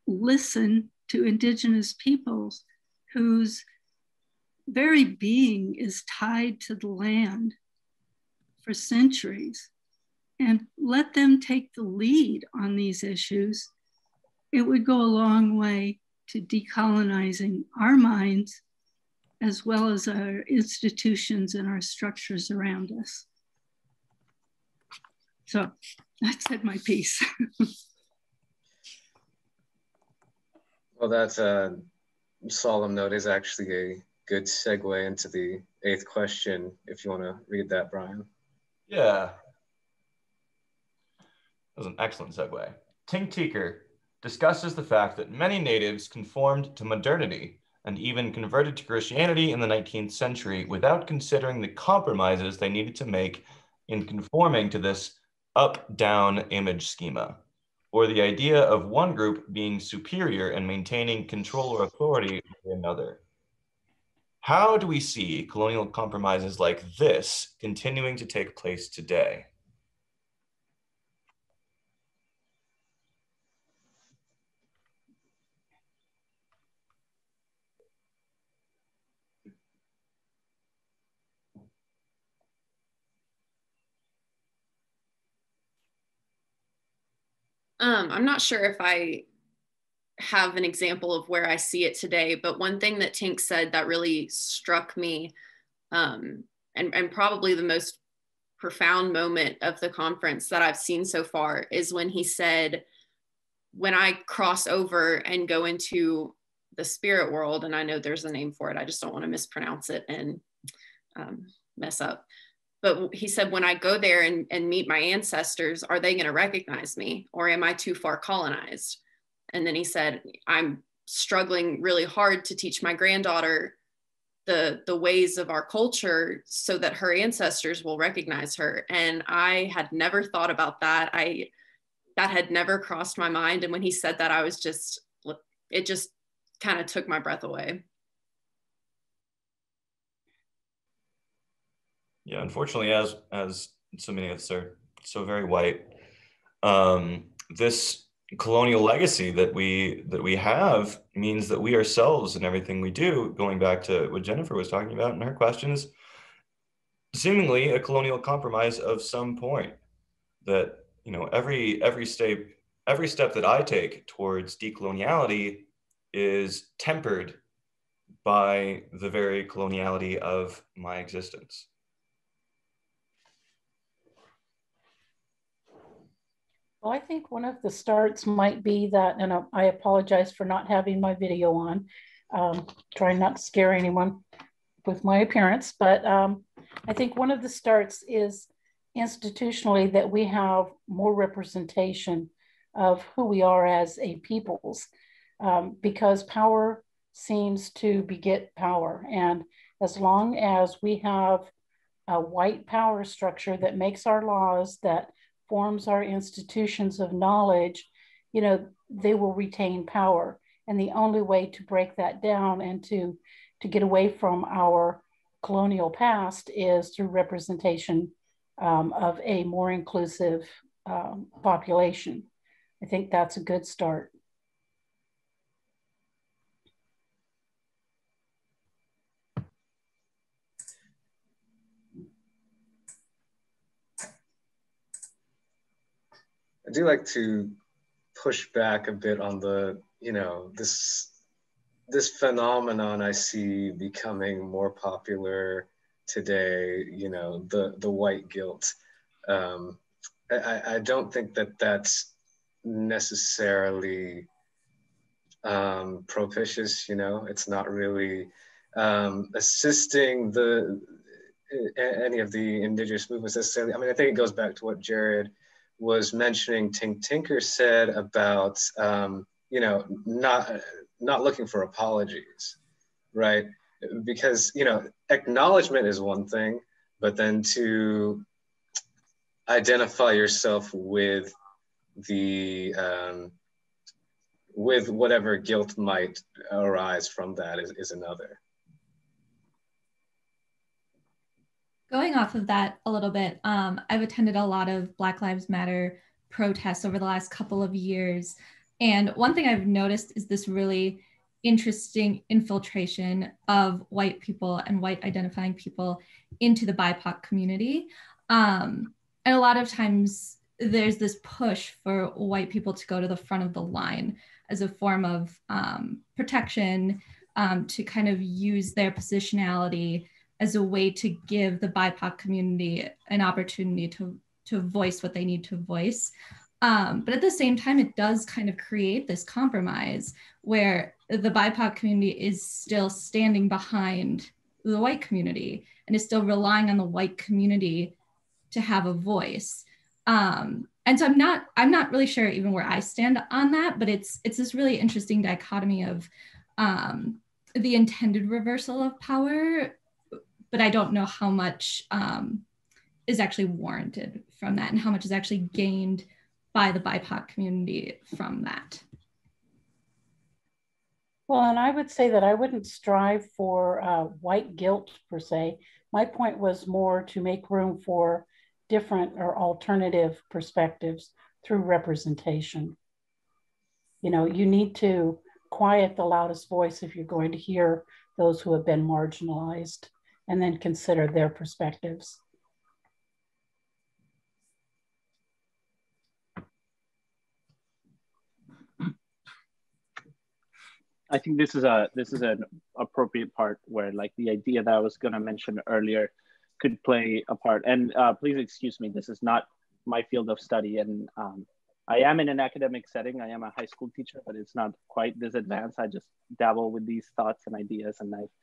listen to Indigenous peoples whose very being is tied to the land for centuries, and let them take the lead on these issues, it would go a long way to decolonizing our minds as well as our institutions and our structures around us. So that said my piece. well, that uh, solemn note is actually a good segue into the eighth question, if you want to read that, Brian. Yeah, that was an excellent segue. Tink Tinker discusses the fact that many natives conformed to modernity and even converted to Christianity in the 19th century without considering the compromises they needed to make in conforming to this up down image schema, or the idea of one group being superior and maintaining control or authority over another. How do we see colonial compromises like this continuing to take place today? Um, I'm not sure if I have an example of where I see it today, but one thing that Tink said that really struck me, um, and, and probably the most profound moment of the conference that I've seen so far is when he said, when I cross over and go into the spirit world, and I know there's a name for it, I just don't want to mispronounce it and um, mess up but he said when i go there and, and meet my ancestors are they going to recognize me or am i too far colonized? And then he said i'm struggling really hard to teach my granddaughter the the ways of our culture so that her ancestors will recognize her. And i had never thought about that. I that had never crossed my mind. And when he said that i was just it just kind of took my breath away Yeah, unfortunately, as as so many of us are so very white, um, this colonial legacy that we that we have means that we ourselves and everything we do, going back to what Jennifer was talking about in her questions, seemingly a colonial compromise of some point. That you know every every step every step that I take towards decoloniality is tempered by the very coloniality of my existence. Well, I think one of the starts might be that, and I apologize for not having my video on, um, trying not to scare anyone with my appearance, but um, I think one of the starts is institutionally that we have more representation of who we are as a peoples, um, because power seems to beget power. And as long as we have a white power structure that makes our laws, that forms our institutions of knowledge, you know, they will retain power. And the only way to break that down and to, to get away from our colonial past is through representation um, of a more inclusive um, population. I think that's a good start. I do like to push back a bit on the, you know, this this phenomenon I see becoming more popular today. You know, the the white guilt. Um, I, I don't think that that's necessarily um, propitious. You know, it's not really um, assisting the any of the indigenous movements necessarily. I mean, I think it goes back to what Jared was mentioning Tink Tinker said about um, you know not not looking for apologies, right? Because you know acknowledgement is one thing, but then to identify yourself with the um, with whatever guilt might arise from that is, is another. Going off of that a little bit, um, I've attended a lot of Black Lives Matter protests over the last couple of years. And one thing I've noticed is this really interesting infiltration of white people and white identifying people into the BIPOC community. Um, and a lot of times there's this push for white people to go to the front of the line as a form of um, protection, um, to kind of use their positionality as a way to give the BIPOC community an opportunity to, to voice what they need to voice. Um, but at the same time, it does kind of create this compromise where the BIPOC community is still standing behind the white community and is still relying on the white community to have a voice. Um, and so I'm not I'm not really sure even where I stand on that, but it's it's this really interesting dichotomy of um, the intended reversal of power, but I don't know how much um, is actually warranted from that and how much is actually gained by the BIPOC community from that. Well, and I would say that I wouldn't strive for uh, white guilt per se. My point was more to make room for different or alternative perspectives through representation. You know, you need to quiet the loudest voice if you're going to hear those who have been marginalized and then consider their perspectives. I think this is a this is an appropriate part where like the idea that I was going to mention earlier could play a part. And uh, please excuse me, this is not my field of study, and um, I am in an academic setting. I am a high school teacher, but it's not quite this advanced. I just dabble with these thoughts and ideas, and I've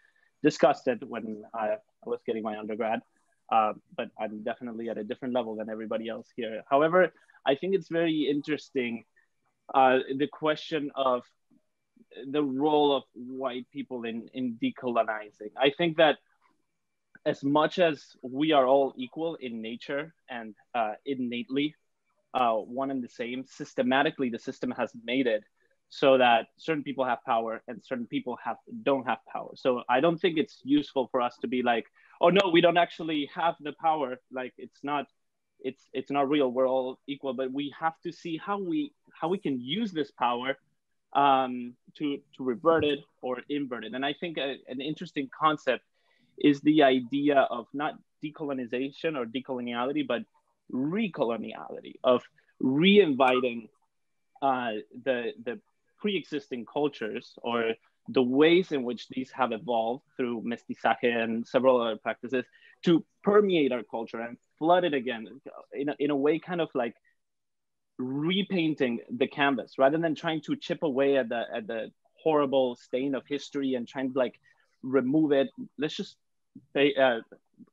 discussed it when I was getting my undergrad. Uh, but I'm definitely at a different level than everybody else here. However, I think it's very interesting uh, the question of the role of white people in, in decolonizing. I think that as much as we are all equal in nature and uh, innately uh, one and the same, systematically the system has made it so that certain people have power and certain people have don't have power. So I don't think it's useful for us to be like, oh no, we don't actually have the power. Like it's not, it's it's not real. We're all equal, but we have to see how we how we can use this power um, to to revert it or invert it. And I think a, an interesting concept is the idea of not decolonization or decoloniality, but recoloniality of re-inviting uh, the the pre-existing cultures or the ways in which these have evolved through mestizaje and several other practices to permeate our culture and flood it again in a, in a way kind of like repainting the canvas rather than trying to chip away at the at the horrible stain of history and trying to like remove it. Let's just uh,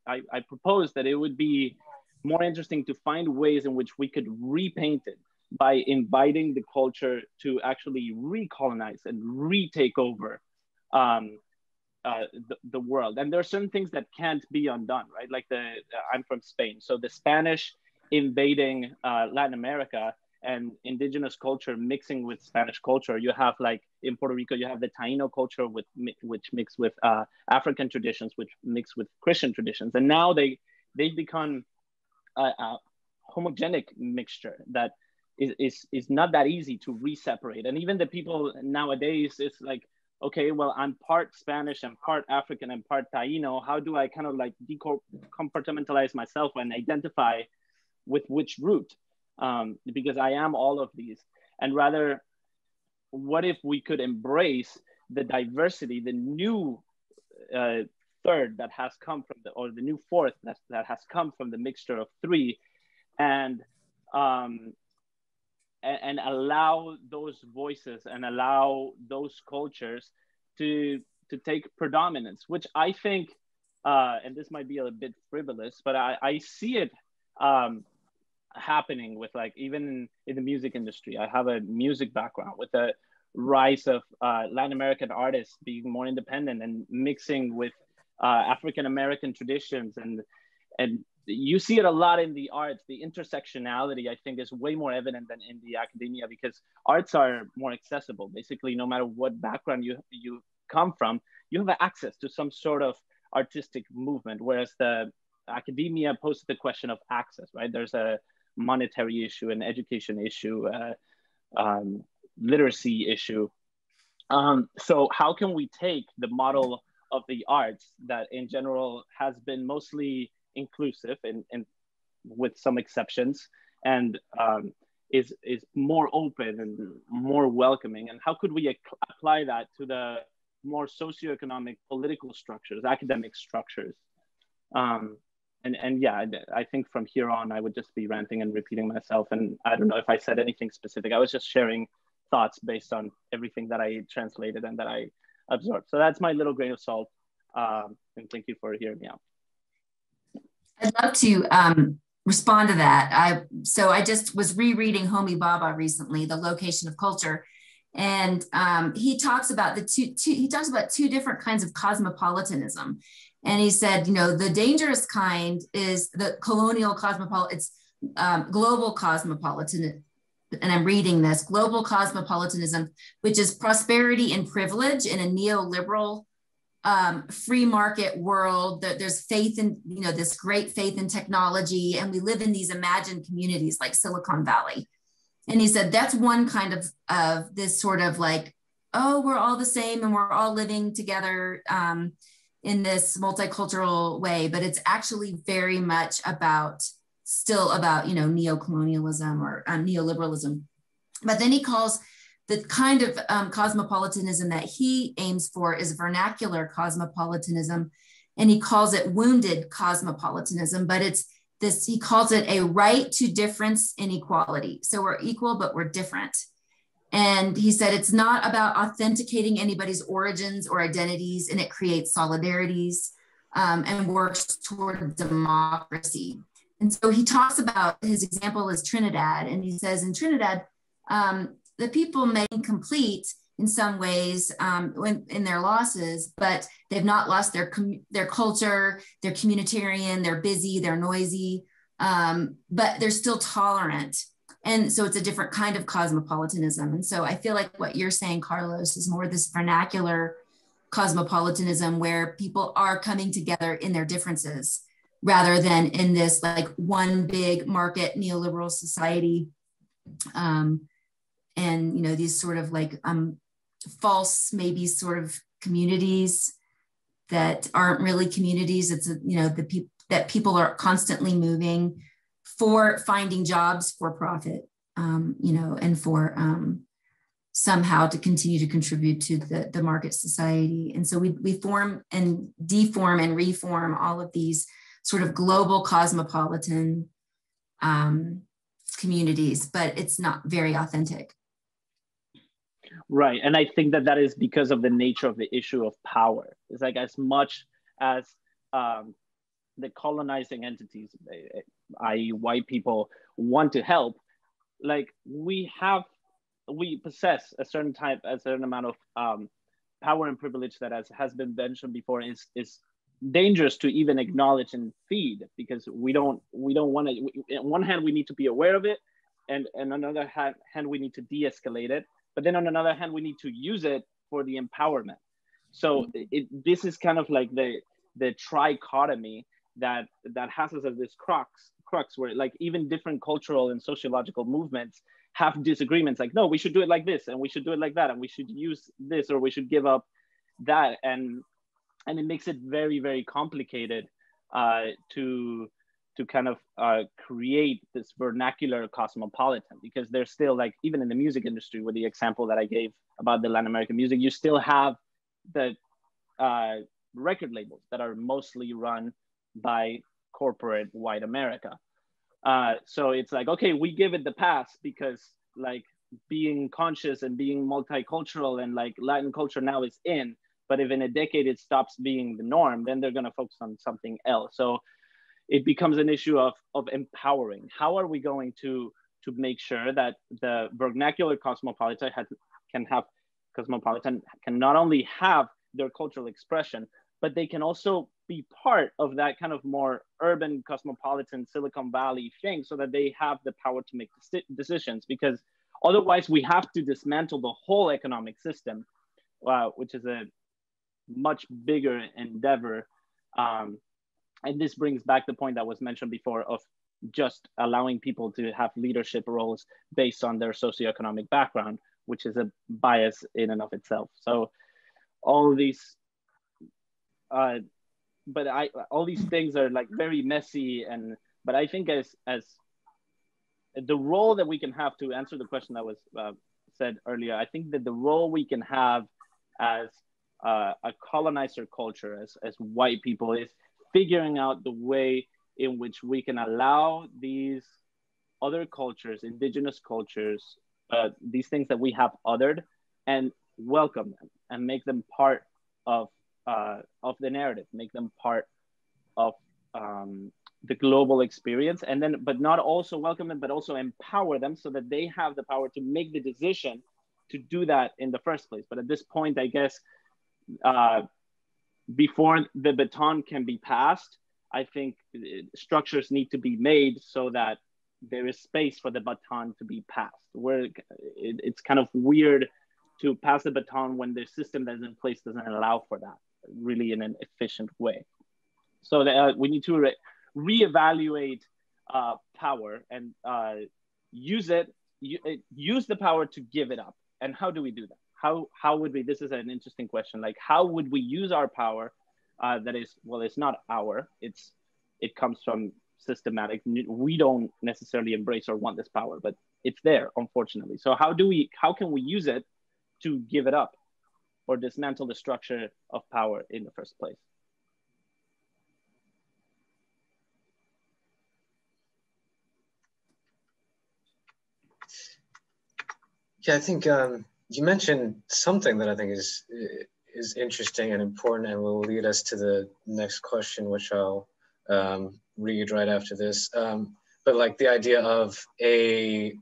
I, I propose that it would be more interesting to find ways in which we could repaint it by inviting the culture to actually recolonize and retake over um, uh, the, the, world. And there are certain things that can't be undone, right? Like the, uh, I'm from Spain. So the Spanish invading uh, Latin America and indigenous culture mixing with Spanish culture. You have like in Puerto Rico, you have the Taino culture with which mix with uh, African traditions, which mix with Christian traditions, and now they they've become a, a homogenic mixture that is, is is not that easy to re-separate. And even the people nowadays, it's like, okay, well, I'm part Spanish and part African and part Taino. How do I kind of like decompartmentalize myself and identify with which root? um, because I am all of these. And rather, what if we could embrace the diversity, the new uh, third that has come from the, or the new fourth that, that has come from the mixture of three, and um, and, and allow those voices and allow those cultures to to take predominance, which I think, uh, and this might be a bit frivolous, but I, I see it um, happening with like even in, the music industry. I have a music background with the rise of uh, Latin American artists being more independent and mixing with uh, African American traditions and and you see it a lot in the arts. The intersectionality, I think, is way more evident than in the academia because arts are more accessible. Basically, no matter what background you you come from, you have access to some sort of artistic movement. Whereas the academia poses the question of access, right? There's a monetary issue, an education issue, uh, um, literacy issue. Um, so how can we take the model of the arts that in general has been mostly inclusive and, and with some exceptions and um, is, is more open and more welcoming and how could we apply that to the more socioeconomic political structures academic structures um, and and yeah, I think from here on, I would just be ranting and repeating myself. And I don't know if I said anything specific. I was just sharing thoughts based on everything that I translated and that I absorbed. So that's my little grain of salt. Um, and thank you for hearing me out. I'd love to um, respond to that. I so I just was rereading Homi Bhabha recently, The Location of Culture, and um, he talks about the two, two. He talks about two different kinds of cosmopolitanism, and he said, you know, the dangerous kind is the colonial cosmopolitan. It's um, global cosmopolitan. And I'm reading this global cosmopolitanism, which is prosperity and privilege in a neoliberal um, free market world that there's faith in you know this great faith in technology and we live in these imagined communities like silicon valley. And he said that's one kind of of this sort of like oh we're all the same and we're all living together um, in this multicultural way. But it's actually very much about still about you know neo-colonialism or uh, neoliberalism. But then he calls the kind of um, cosmopolitanism that he aims for is vernacular cosmopolitanism, and he calls it wounded cosmopolitanism, but it's this, he calls it a right to difference in equality. So we're equal, but we're different. And he said it's not about authenticating anybody's origins or identities, and it creates solidarities um, and works toward democracy. And so he talks about his example is Trinidad, and he says in Trinidad, um, the people may complete in some ways um, when, in their losses, but they've not lost their their culture. They're communitarian. They're busy. They're noisy, um, but they're still tolerant. And so it's a different kind of cosmopolitanism. And so I feel like what you're saying, Carlos, is more this vernacular cosmopolitanism where people are coming together in their differences rather than in this like one big market neoliberal society um, and you know these sort of like um, false maybe sort of communities that aren't really communities. It's you know the people that people are constantly moving for finding jobs for profit um, you know and for um, somehow to continue to contribute to the, the market society. And so we, we form and deform and reform all of these sort of global cosmopolitan um, communities but it's not very authentic Right. And I think that that is because of the nature of the issue of power. It's like as much as um, the colonizing entities, i.e., white people, want to help, like we have, we possess a certain type, a certain amount of um, power and privilege that, as has been mentioned before, is is dangerous to even acknowledge and feed because we don't we don't want to. On one hand, we need to be aware of it, and, and on another hand, hand we need to de-escalate it but then on another hand, we need to use it for the empowerment. So mm-hmm. it, this is kind of like the the trichotomy that that has us as this crux crux where like even different cultural and sociological movements have disagreements like no we should do it like this and we should do it like that and we should use this or we should give up that and and it makes it very very complicated uh, to to kind of uh, create this vernacular cosmopolitan because there's still like even in the music industry with the example that i gave about the latin american music you still have the uh, record labels that are mostly run by corporate white america. Uh, so it's like okay we give it the pass because like being conscious and being multicultural and like latin culture now is in but if in a decade it stops being the norm then they're going to focus on something else. So it becomes an issue of, of empowering. How are we going to, to make sure that the vernacular cosmopolitan has, can have cosmopolitan can not only have their cultural expression, but they can also be part of that kind of more urban cosmopolitan Silicon Valley thing so that they have the power to make decisions because otherwise we have to dismantle the whole economic system, uh, which is a much bigger endeavor um, and this brings back the point that was mentioned before of just allowing people to have leadership roles based on their socioeconomic background, which is a bias in and of itself. So all these, uh, but I all these things are like very messy and but I think as as the role that we can have to answer the question that was uh, said earlier, I think that the role we can have as uh, a colonizer culture, as as white people, is figuring out the way in which we can allow these other cultures, indigenous cultures, uh, these things that we have othered, and welcome them and make them part of uh, of the narrative, make them part of um, the global experience. And then but not also welcome them but also empower them so that they have the power to make the decision to do that in the first place. But at this point i guess uh, before the baton can be passed i think structures need to be made so that there is space for the baton to be passed where it, it's kind of weird to pass the baton when the system that's in place doesn't allow for that really in an efficient way so that, uh, we need to re- reevaluate uh, power and uh, use it, uh, use the power to give it up. And how do we do that? How, how would we, this is an interesting question. Like, how would we use our power uh, that is, well, it's not our, it's, it comes from systematic. We don't necessarily embrace or want this power, but it's there, unfortunately. So how do we, how can we use it to give it up or dismantle the structure of power in the first place? Yeah, I think um, you mentioned something that I think is is interesting and important, and will lead us to the next question, which I'll um, read right after this. Um, but like the idea of a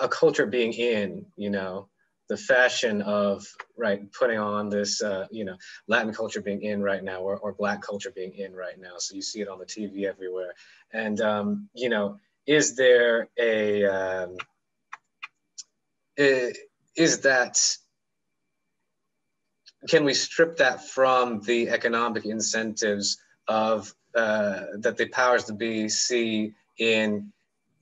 a culture being in, you know, the fashion of right putting on this, uh, you know, Latin culture being in right now, or, or Black culture being in right now. So you see it on the TV everywhere, and um, you know, is there a um, is that can we strip that from the economic incentives of uh, that the powers to be see in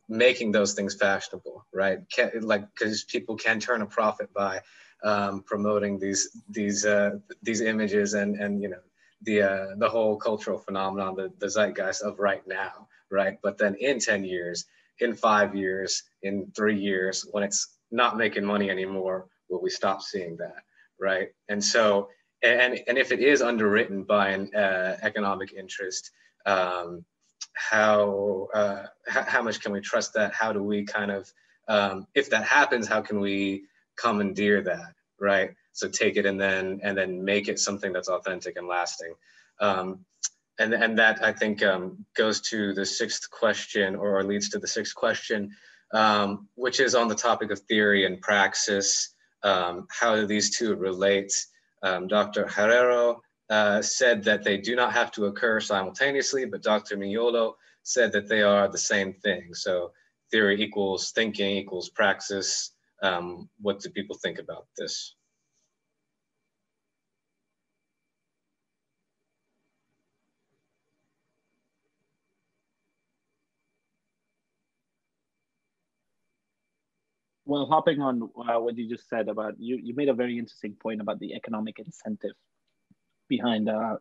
making those things fashionable, right? Can, like because people can turn a profit by um, promoting these these uh, these images and and you know the uh, the whole cultural phenomenon, the, the zeitgeist of right now, right? But then in ten years, in five years, in three years, when it's not making money anymore, will we stop seeing that, right? And so, and and if it is underwritten by an uh, economic interest, um, how uh, how much can we trust that? How do we kind of, um, if that happens, how can we commandeer that, right? So take it and then and then make it something that's authentic and lasting. Um, and, and that I think um, goes to the sixth question or leads to the sixth question, um, which is on the topic of theory and praxis. Um, how do these two relate? Um, Dr. Herrero uh, said that they do not have to occur simultaneously, but Dr. Mignolo said that they are the same thing. So theory equals thinking equals praxis. Um, what do people think about this? Well, hopping on uh, what you just said about you, you made a very interesting point about the economic incentive behind uh,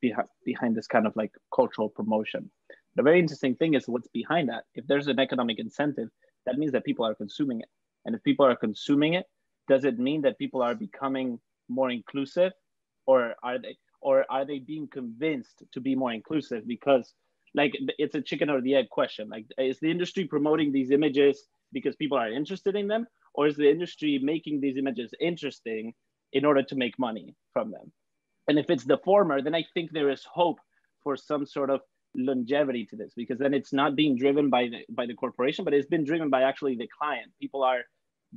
behind behind this kind of like cultural promotion. The very interesting thing is what's behind that. If there's an economic incentive, that means that people are consuming it, and if people are consuming it, does it mean that people are becoming more inclusive, or are they or are they being convinced to be more inclusive? Because like it's a chicken or the egg question. Like is the industry promoting these images because people are interested in them or is the industry making these images interesting in order to make money from them? And if it's the former then i think there is hope for some sort of longevity to this because then it's not being driven by the by the corporation but it's been driven by actually the client. People are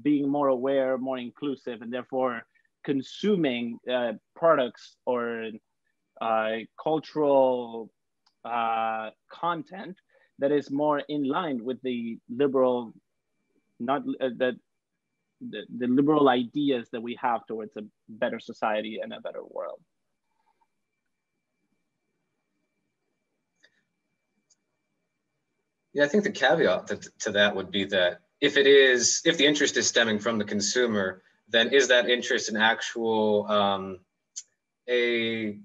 being more aware more inclusive and therefore consuming uh, products or uh, cultural uh, content that is more in line with the liberal not uh, the, the, the liberal ideas that we have towards a better society and a better world. Yeah, I think the caveat to, to that would be that if it is, if the interest is stemming from the consumer, then is that interest an actual, um, a,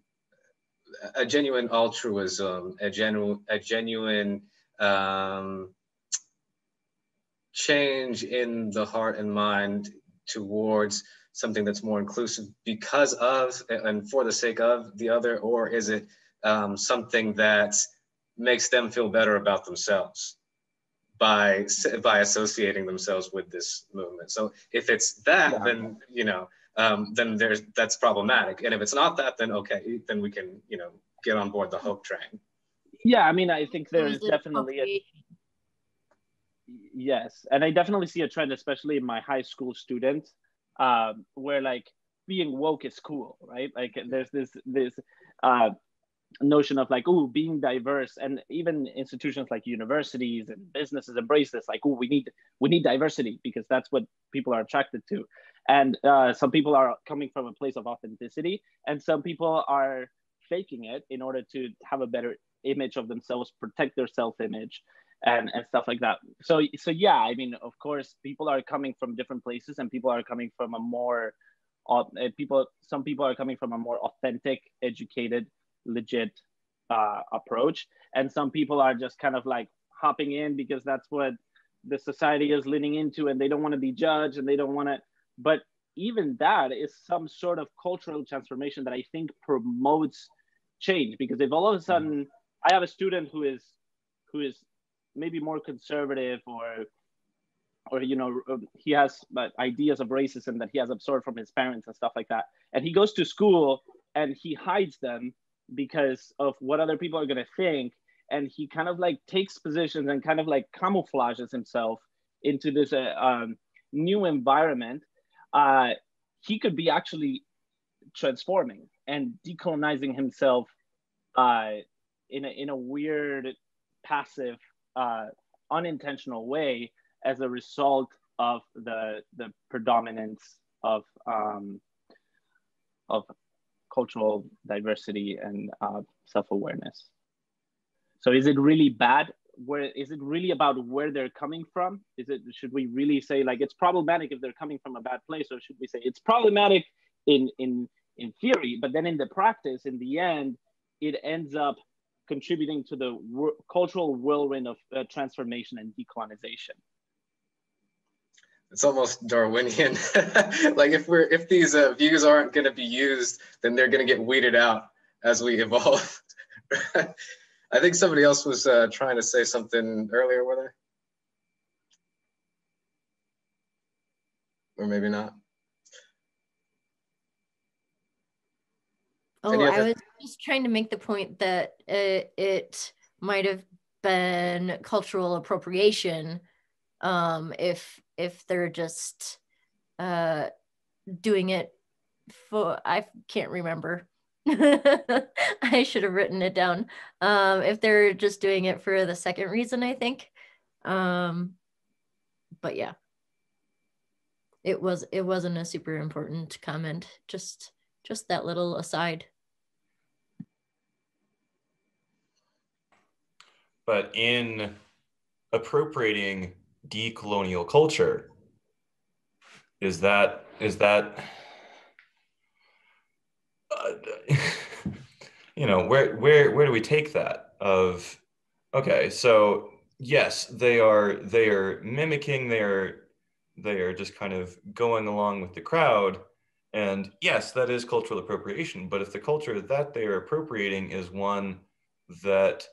a genuine altruism, a genuine, a genuine um, change in the heart and mind towards something that's more inclusive because of and for the sake of the other, or is it um, something that makes them feel better about themselves by by associating themselves with this movement? So if it's that, yeah. then you know, um, then there's that's problematic. And if it's not that, then okay, then we can you know get on board the hope train. yeah i mean i think there is is definitely a, appropriation? Yes and i definitely see a trend especially in my high school students um, where like being woke is cool right? Like there's this this uh, notion of like oh being diverse and even institutions like universities and businesses embrace this like oh we need we need diversity because that's what people are attracted to. And uh, some people are coming from a place of authenticity and some people are faking it in order to have a better image of themselves protect their self-image and and stuff like that. So so yeah i mean of course people are coming from different places and people are coming from a more uh, people some people are coming from a more authentic educated legit uh, approach. And some people are just kind of like hopping in because that's what the society is leaning into and they don't want to be judged and they don't want to but even that is some sort of cultural transformation that i think promotes change because if all of a sudden i have a student who is who is maybe more conservative or or you know um, he has uh, ideas of racism that he has absorbed from his parents and stuff like that. And he goes to school and he hides them because of what other people are going to think. And he kind of like takes positions and kind of like camouflages himself into this uh, um, new environment uh, he could be actually transforming and decolonizing himself uh, in, a, in a weird passive uh, unintentional way as a result of the the predominance of um, of cultural diversity and uh, self-awareness. So is it really bad? Where is it really about where they're coming from? Is it should we really say like it's problematic if they're coming from a bad place, or should we say it's problematic in in in theory, but then in the practice, in the end, it ends up contributing to the cultural whirlwind of uh, transformation and decolonization. it's almost Darwinian. like if we're if these uh, views aren't going to be used, then they're going to get weeded out as we evolve. I think somebody else was uh, trying to say something earlier, were they? Or maybe not. Oh, I was just trying to make the point that it, it might have been cultural appropriation um, if if they're just uh, doing it for I can't remember. I should have written it down. Um, if they're just doing it for the second reason, I think. Um, but yeah, it was it wasn't a super important comment. Just just that little aside. But in appropriating decolonial culture, is that is that uh, you know where where where do we take that of okay so yes they are they are mimicking they are they are just kind of going along with the crowd and yes that is cultural appropriation but if the culture that they are appropriating is one that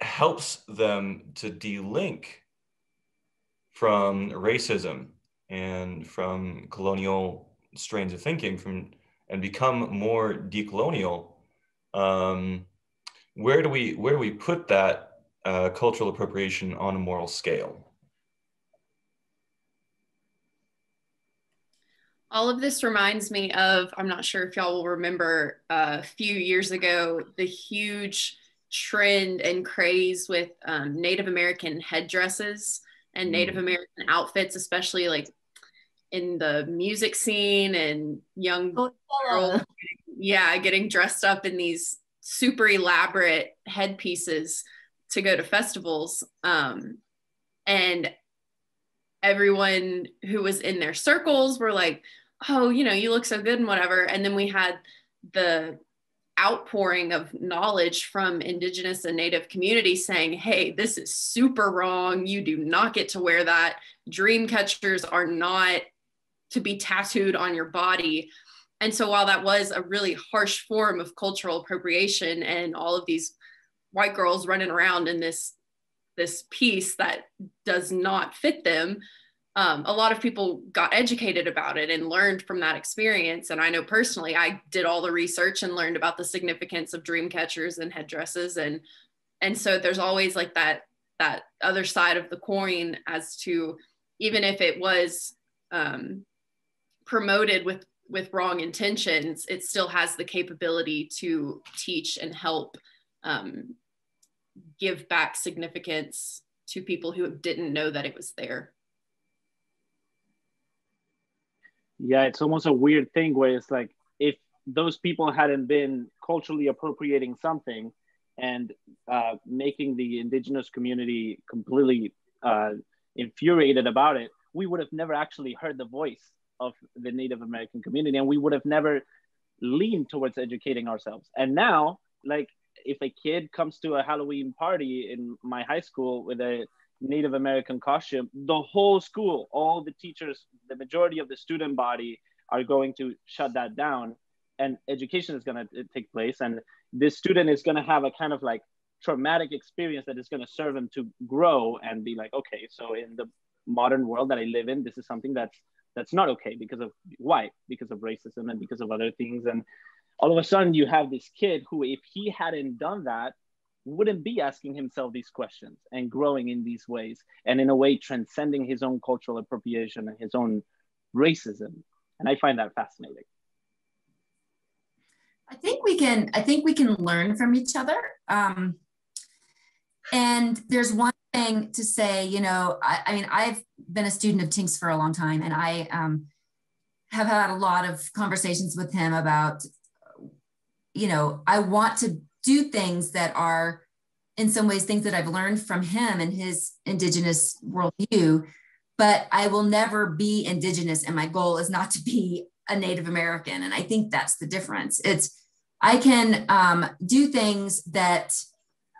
helps them to delink from racism and from colonial strains of thinking from and become more decolonial um, where do we where do we put that uh, cultural appropriation on a moral scale All of this reminds me of, I'm not sure if y'all will remember uh, a few years ago, the huge trend and craze with um, Native American headdresses and Native American outfits, especially like in the music scene and young girls, yeah, getting dressed up in these super elaborate headpieces to go to festivals. Um, and everyone who was in their circles were like, oh, you know, you look so good and whatever. And then we had the outpouring of knowledge from indigenous and native communities saying, hey, this is super wrong. You do not get to wear that. Dream catchers are not to be tattooed on your body. And so while that was a really harsh form of cultural appropriation and all of these white girls running around in this this piece that does not fit them um, a lot of people got educated about it and learned from that experience. And I know personally, I did all the research and learned about the significance of dream catchers and headdresses. And and so there's always like that that other side of the coin as to even if it was um, promoted with with wrong intentions, it still has the capability to teach and help um, give back significance to people who didn't know that it was there. Yeah, it's almost a weird thing where it's like if those people hadn't been culturally appropriating something and uh, making the indigenous community completely uh, infuriated about it, we would have never actually heard the voice of the Native American community and we would have never leaned towards educating ourselves. And now, like, if a kid comes to a Halloween party in my high school with a Native American costume, the whole school, all the teachers, the majority of the student body are going to shut that down and education is going to uh, take place. And this student is going to have a kind of like traumatic experience that is going to serve him to grow and be like, okay, so in the modern world that I live in, this is something that's that's not okay because of why? Because of racism and because of other things. And all of a sudden you have this kid who, if he hadn't done that, wouldn't be asking himself these questions and growing in these ways and in a way transcending his own cultural appropriation and his own racism. And i find that fascinating. I think we can i think we can learn from each other. Um, and there's one thing to say you know I, I, mean i've been a student of Tink's for a long time and i um, have had a lot of conversations with him about you know i want to do things that are in some ways things that I've learned from him and his indigenous worldview, but I will never be indigenous. And my goal is not to be a Native American. And I think that's the difference. It's I can um, do things that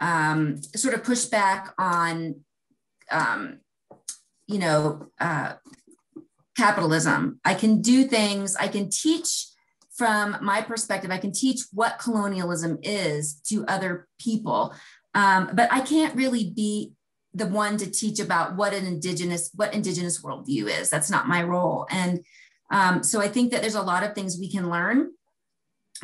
um, sort of push back on, um, you know, uh, capitalism. I can do things, I can teach from my perspective, I can teach what colonialism is to other people. Um, but I can't really be the one to teach about what an indigenous what indigenous worldview is. That's not my role. And um, so I think that there's a lot of things we can learn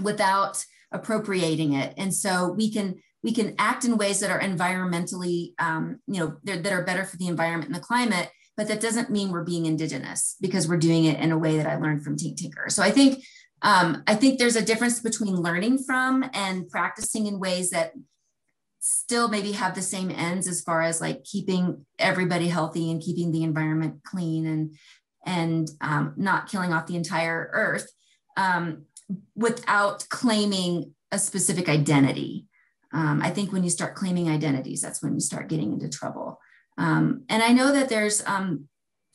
without appropriating it. And so we can we can act in ways that are environmentally, um, you know, that are better for the environment and the climate. But that doesn't mean we're being indigenous because we're doing it in a way that I learned from Tink Tinker. So I think um, I think there's a difference between learning from and practicing in ways that still maybe have the same ends as far as like keeping everybody healthy and keeping the environment clean and and um, not killing off the entire earth um, without claiming a specific identity. Um, I think when you start claiming identities, that's when you start getting into trouble. Um, and I know that there's um,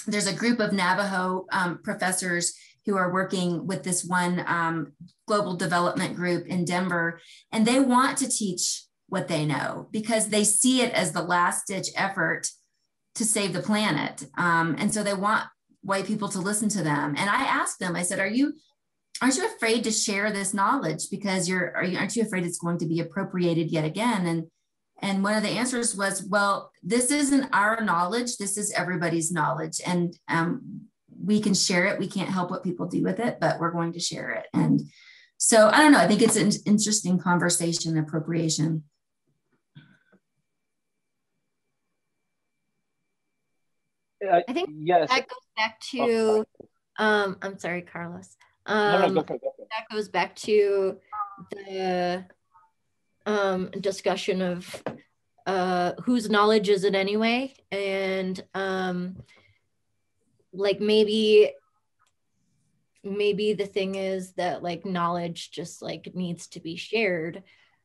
there's a group of Navajo um, professors who are working with this one um, global development group in Denver, and they want to teach what they know because they see it as the last ditch effort to save the planet. Um, and so they want white people to listen to them. And I asked them, I said, Are you aren't you afraid to share this knowledge because you're are you, aren't you afraid it's going to be appropriated yet again? And and one of the answers was, well, this isn't our knowledge. This is everybody's knowledge. And um, we can share it. We can't help what people do with it, but we're going to share it. And so I don't know. I think it's an interesting conversation, appropriation. I think yes. that goes back to, oh, um, I'm sorry, Carlos. Um, no, no, go for go for. That goes back to the um, discussion of uh, whose knowledge is it anyway? And um, like maybe maybe the thing is that like knowledge just like needs to be shared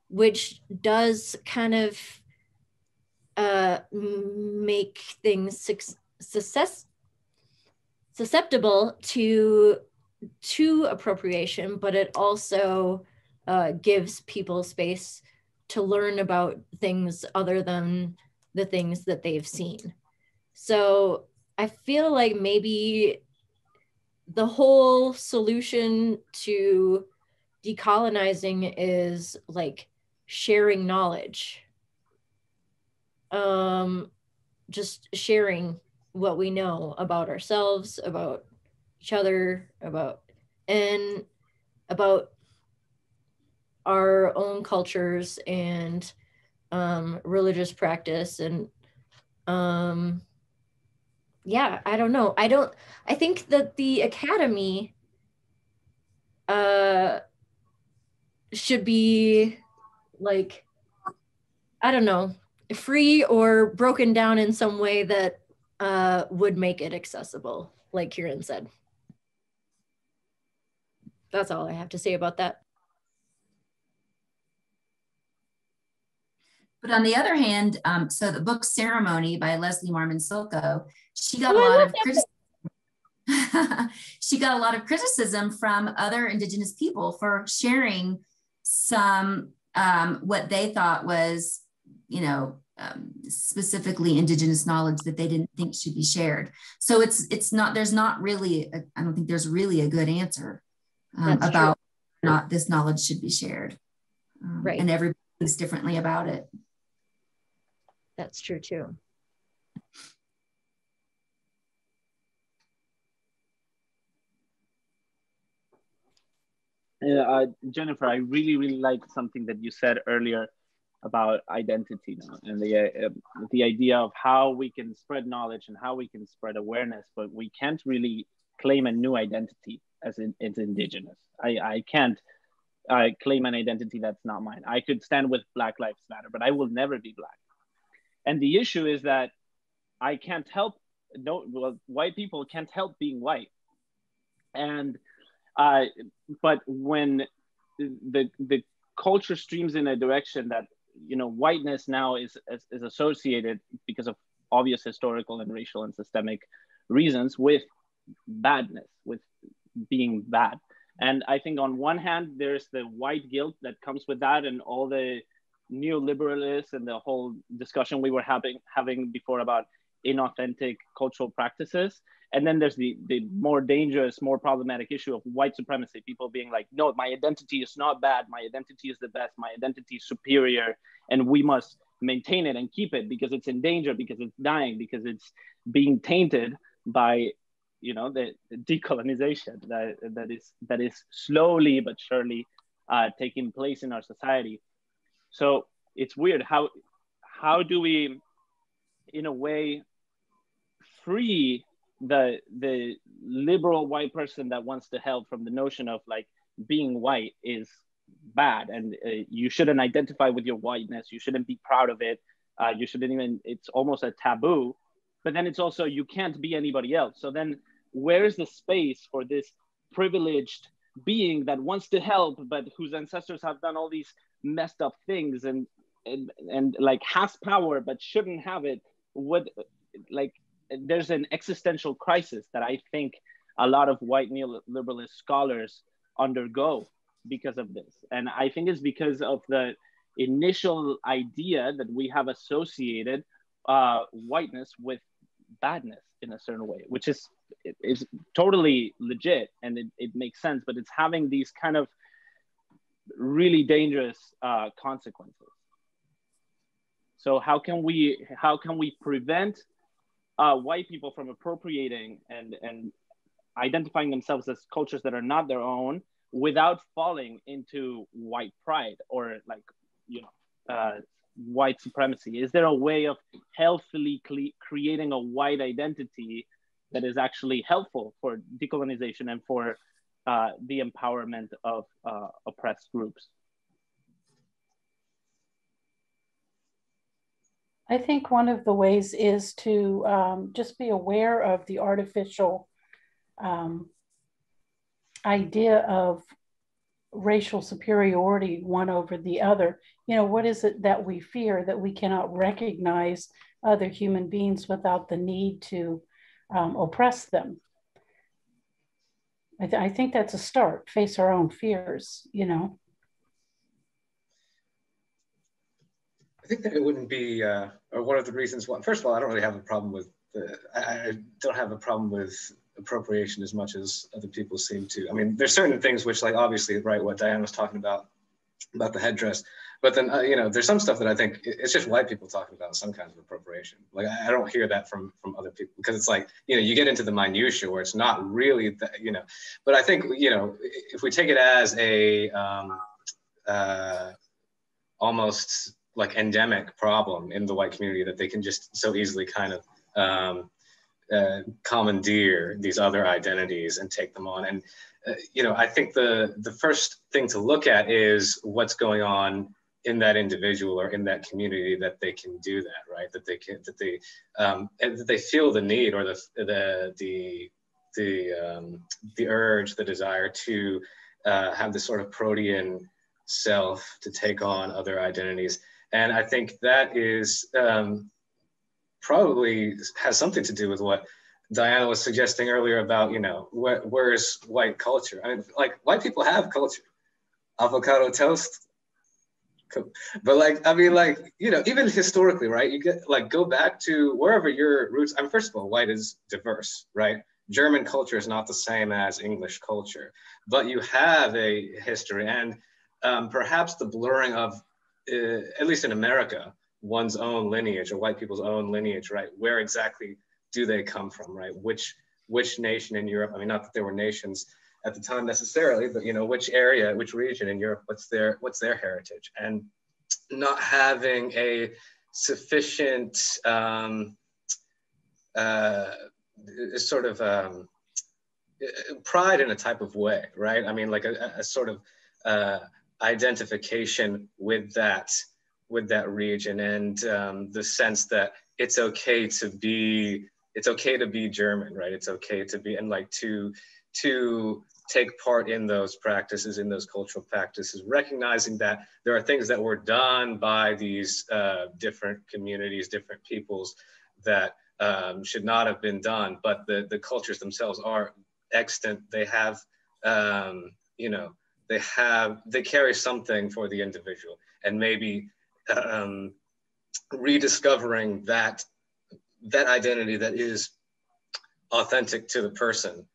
which does kind of uh make things success susceptible to to appropriation but it also uh, gives people space to learn about things other than the things that they've seen. So I feel like maybe the whole solution to decolonizing is like sharing knowledge. Um, just sharing what we know about ourselves, about each other, about and about our own cultures and um, religious practice and um, yeah, I don't know. I don't. I think that the academy uh, should be like I don't know, free or broken down in some way that uh, would make it accessible, like Kieran said. That's all I have to say about that. But on the other hand, um, so the book Ceremony by Leslie Marmon Silko, she got oh, a lot of criticism. she got a lot of criticism from other indigenous people for sharing some um, what they thought was, you know, um, specifically indigenous knowledge that they didn't think should be shared. So it's it's not there's not really I don't think there's really a good answer um, about not this knowledge should be shared. Um, right. And everybody thinks differently about it. That's true too. Yeah, uh, Jennifer, I really, really like something that you said earlier about identity now and the uh, the idea of how we can spread knowledge and how we can spread awareness, but we can't really claim a new identity as in, it's indigenous. I, I can't uh, claim an identity that's not mine. I could stand with Black Lives Matter, but I will never be black. And the issue is that I can't help no well, white people can't help being white. And uh, but when the the culture streams in a direction that you know whiteness now is, is, is associated because of obvious historical and racial and systemic reasons with badness with being bad and i think on one hand there's the white guilt that comes with that and all the neoliberalists and the whole discussion we were having having before about inauthentic cultural practices. And then there's the the more dangerous more problematic issue of white supremacy people being like no my identity is not bad. My identity is the best. My identity is superior. And we must maintain it and keep it because it's in danger because it's dying because it's being tainted by you know the, decolonization that that is that is slowly but surely uh, taking place in our society so it's weird how how do we, in a way, free the the liberal white person that wants to help from the notion of like being white is bad and uh, you shouldn't identify with your whiteness. You shouldn't be proud of it. Uh, you shouldn't even it's almost a taboo. But then it's also you can't be anybody else. So then where's the space for this privileged being that wants to help but whose ancestors have done all these messed up things and and, and like has power but shouldn't have it what like there's an existential crisis that i think a lot of white neoliberalist scholars undergo because of this. And i think it's because of the initial idea that we have associated uh, whiteness with badness in a certain way which is is totally legit and it, it makes sense but it's having these kind of really dangerous uh, consequences. So how can we how can we prevent uh, white people from appropriating and and identifying themselves as cultures that are not their own without falling into white pride or like you know uh, white supremacy? Is there a way of healthily creating a white identity that is actually helpful for decolonization and for uh, the empowerment of uh, oppressed groups. I think one of the ways is to um, just be aware of the artificial um, idea of racial superiority one over the other. You know, what is it that we fear that we cannot recognize other human beings without the need to um, oppress them? I, th- I think that's a start. Face our own fears, you know. I think that it wouldn't be, uh, or one of the reasons why, first of all, I don't really have a problem with, the, I, I don't have a problem with appropriation as much as other people seem to. I mean, there's certain things which, like, obviously, right, what Diane was talking about, about the headdress, but then uh, you know there's some stuff that i think it's just white people talking about some kinds of appropriation. Like i don't hear that from from other people because it's like you know you get into the minutia where it's not really that you know. But i think you know if we take it as a um, uh, almost like endemic problem in the white community that they can just so easily kind of um, uh, commandeer these other identities and take them on. And uh, you know i think the the first thing to look at is what's going on in that individual or in that community that they can do that right? That they can that they um, that they feel the need or the the the the um, the urge the desire to uh, have this sort of protean self to take on other identities. And i think that is um, probably has something to do with what diana was suggesting earlier about you know where, where's white culture? I mean like white people have culture. Avocado toast but like, I mean, like, you know, even historically, right? You get like go back to wherever your roots. I mean, first of all, white is diverse, right? German culture is not the same as English culture, but you have a history and um, perhaps the blurring of, uh, at least in America, one's own lineage or white people's own lineage, right? Where exactly do they come from, right? Which which nation in Europe? I mean, not that there were nations at the time necessarily, but you know, which area, which region in Europe, what's their what's their heritage, and not having a sufficient um, uh, sort of um, pride in a type of way, right? I mean, like a, a sort of uh, identification with that with that region and um, the sense that it's okay to be it's okay to be German, right? It's okay to be and like to to take part in those practices, in those cultural practices, recognizing that there are things that were done by these uh, different communities, different peoples that um, should not have been done, but the, the cultures themselves are extant. They have, um, you know, they have, they carry something for the individual and maybe um, rediscovering that, that identity that is authentic to the person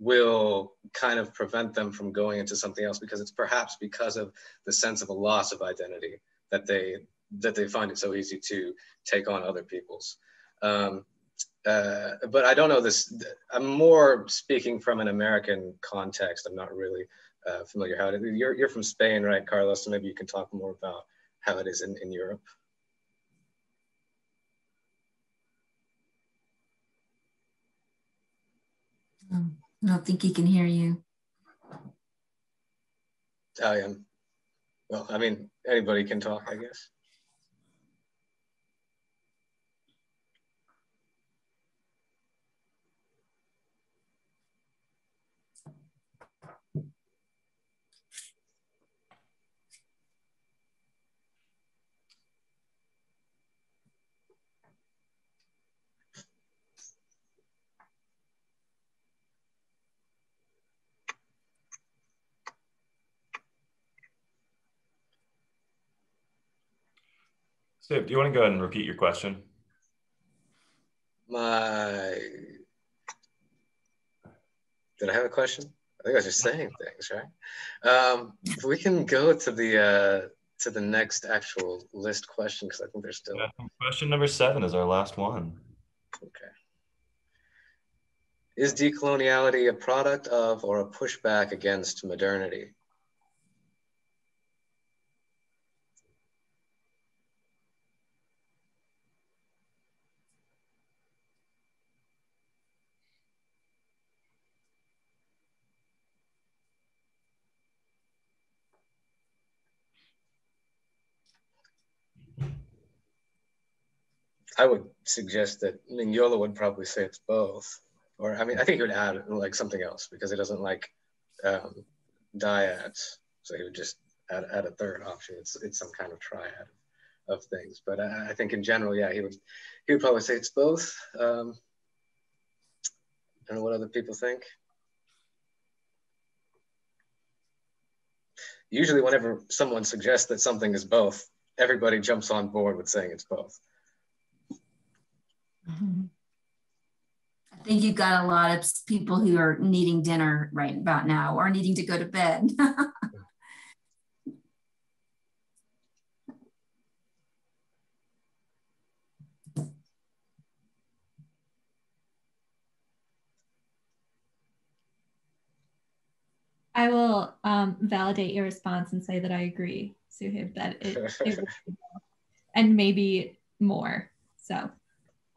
will kind of prevent them from going into something else because it's perhaps because of the sense of a loss of identity that they that they find it so easy to take on other people's. Um, uh, but i don't know this i'm more speaking from an american context. I'm not really uh, familiar how it is. You're, you're from spain right carlos? So maybe you can talk more about how it is in, in europe. Um. I don't think he can hear you. I am. Well, I mean, anybody can talk, I guess. Do you want to go ahead and repeat your question? My, did I have a question? I think I was just saying things, right? Um, we can go to the uh, to the next actual list question because I think there's still yeah, question number seven is our last one. Okay. Is decoloniality a product of or a pushback against modernity? I would suggest that Mignolo would probably say it's both. Or I mean, I think he would add like something else because he doesn't like um, dyads, so he would just add, add a third option. It's it's some kind of triad of things. But I, I think in general, yeah, he would he would probably say it's both. Um, I don't know what other people think. Usually, whenever someone suggests that something is both, everybody jumps on board with saying it's both. Mm-hmm. I think you've got a lot of people who are needing dinner right about now or needing to go to bed. I will um, validate your response and say that I agree, Suhib, that it, it and maybe more. So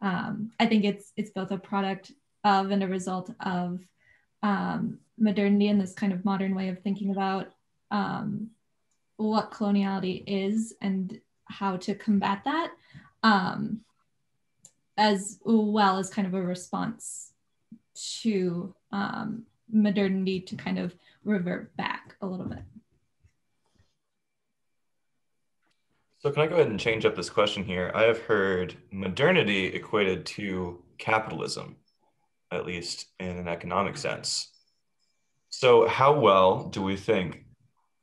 um, I think it's it's both a product of and a result of um, modernity and this kind of modern way of thinking about um, what coloniality is and how to combat that, um, as well as kind of a response to um, modernity to kind of revert back a little bit. So can I go ahead and change up this question here? I have heard modernity equated to capitalism, at least in an economic sense. So how well do we think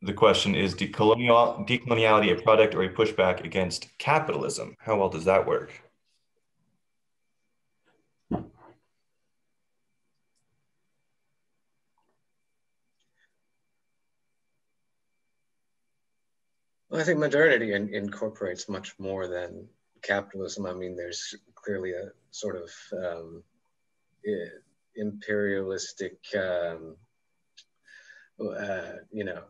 the question is decolonial, decoloniality a product or a pushback against capitalism? How well does that work? Well, I think modernity in, incorporates much more than capitalism. I mean, there's clearly a sort of um, imperialistic, um, uh, you know,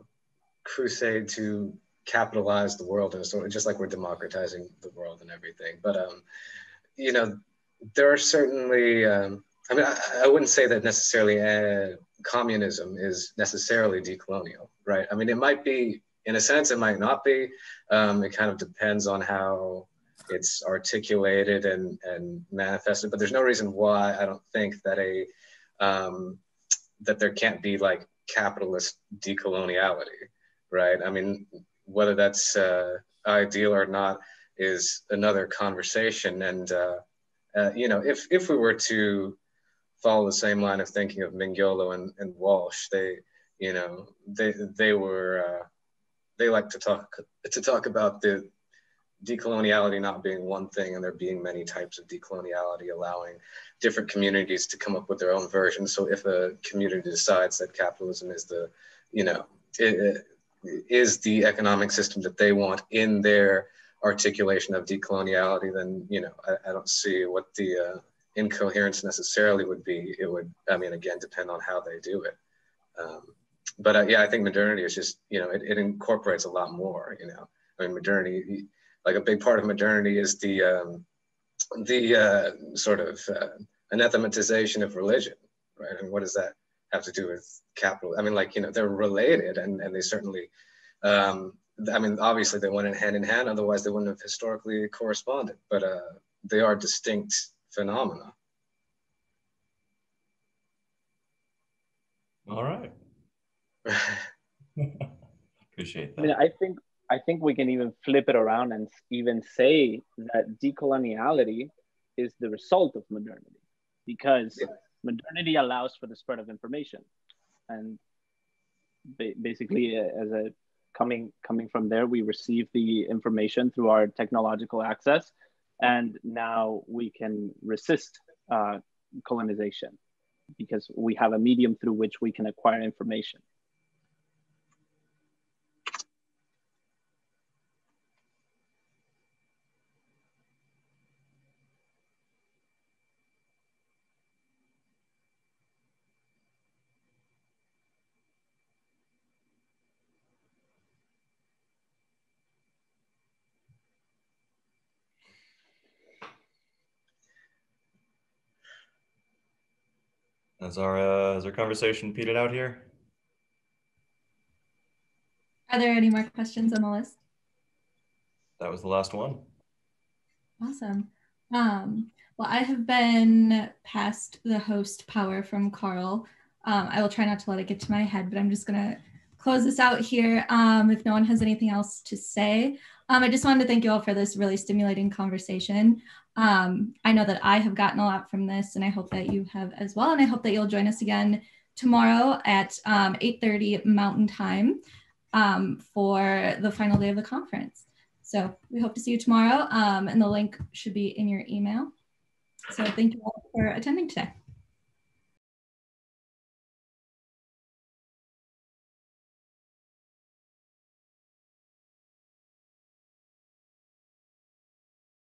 crusade to capitalize the world and sort of just like we're democratizing the world and everything. But um, you know, there are certainly. Um, I mean, I, I, wouldn't say that necessarily uh, communism is necessarily decolonial, right? I mean, it might be in a sense, it might not be. Um, it kind of depends on how it's articulated and, and manifested. But there's no reason why I don't think that a um, that there can't be like capitalist decoloniality, right? I mean, whether that's uh, ideal or not is another conversation. And uh, uh, you know, if if we were to follow the same line of thinking of Mignolo and, and Walsh, they you know they they were uh, they like to talk to talk about the decoloniality not being one thing and there being many types of decoloniality allowing different communities to come up with their own versions so if a community decides that capitalism is the you know it, it is the economic system that they want in their articulation of decoloniality then you know i, I don't see what the uh, incoherence necessarily would be. It would i mean again depend on how they do it. Um, but uh, yeah, I think modernity is just you know it, it incorporates a lot more. You know, I mean modernity, like a big part of modernity is the um, the uh, sort of uh, anathematization of religion, right? And what does that have to do with capital? I mean, like you know, they're related, and and they certainly. Um, I mean, obviously they went in hand in hand. Otherwise, they wouldn't have historically corresponded. But uh, they are distinct phenomena. All right. Appreciate that. I mean, I think I think we can even flip it around and even say that decoloniality is the result of modernity, because yeah. modernity allows for the spread of information, and basically, uh, as a coming coming from there, we receive the information through our technological access, and now we can resist uh, colonization because we have a medium through which we can acquire information. Has our uh, has our conversation petered out here? Are there any more questions on the list? That was the last one. Awesome. Um, well, I have been passed the host power from Carl. Um, I will try not to let it get to my head, but I'm just going to close this out here. Um, if no one has anything else to say, um, I just wanted to thank you all for this really stimulating conversation. Um, I know that I have gotten a lot from this, and I hope that you have as well. And I hope that you'll join us again tomorrow at 8:30 um, Mountain Time um, for the final day of the conference. So we hope to see you tomorrow, um, and the link should be in your email. So thank you all for attending today.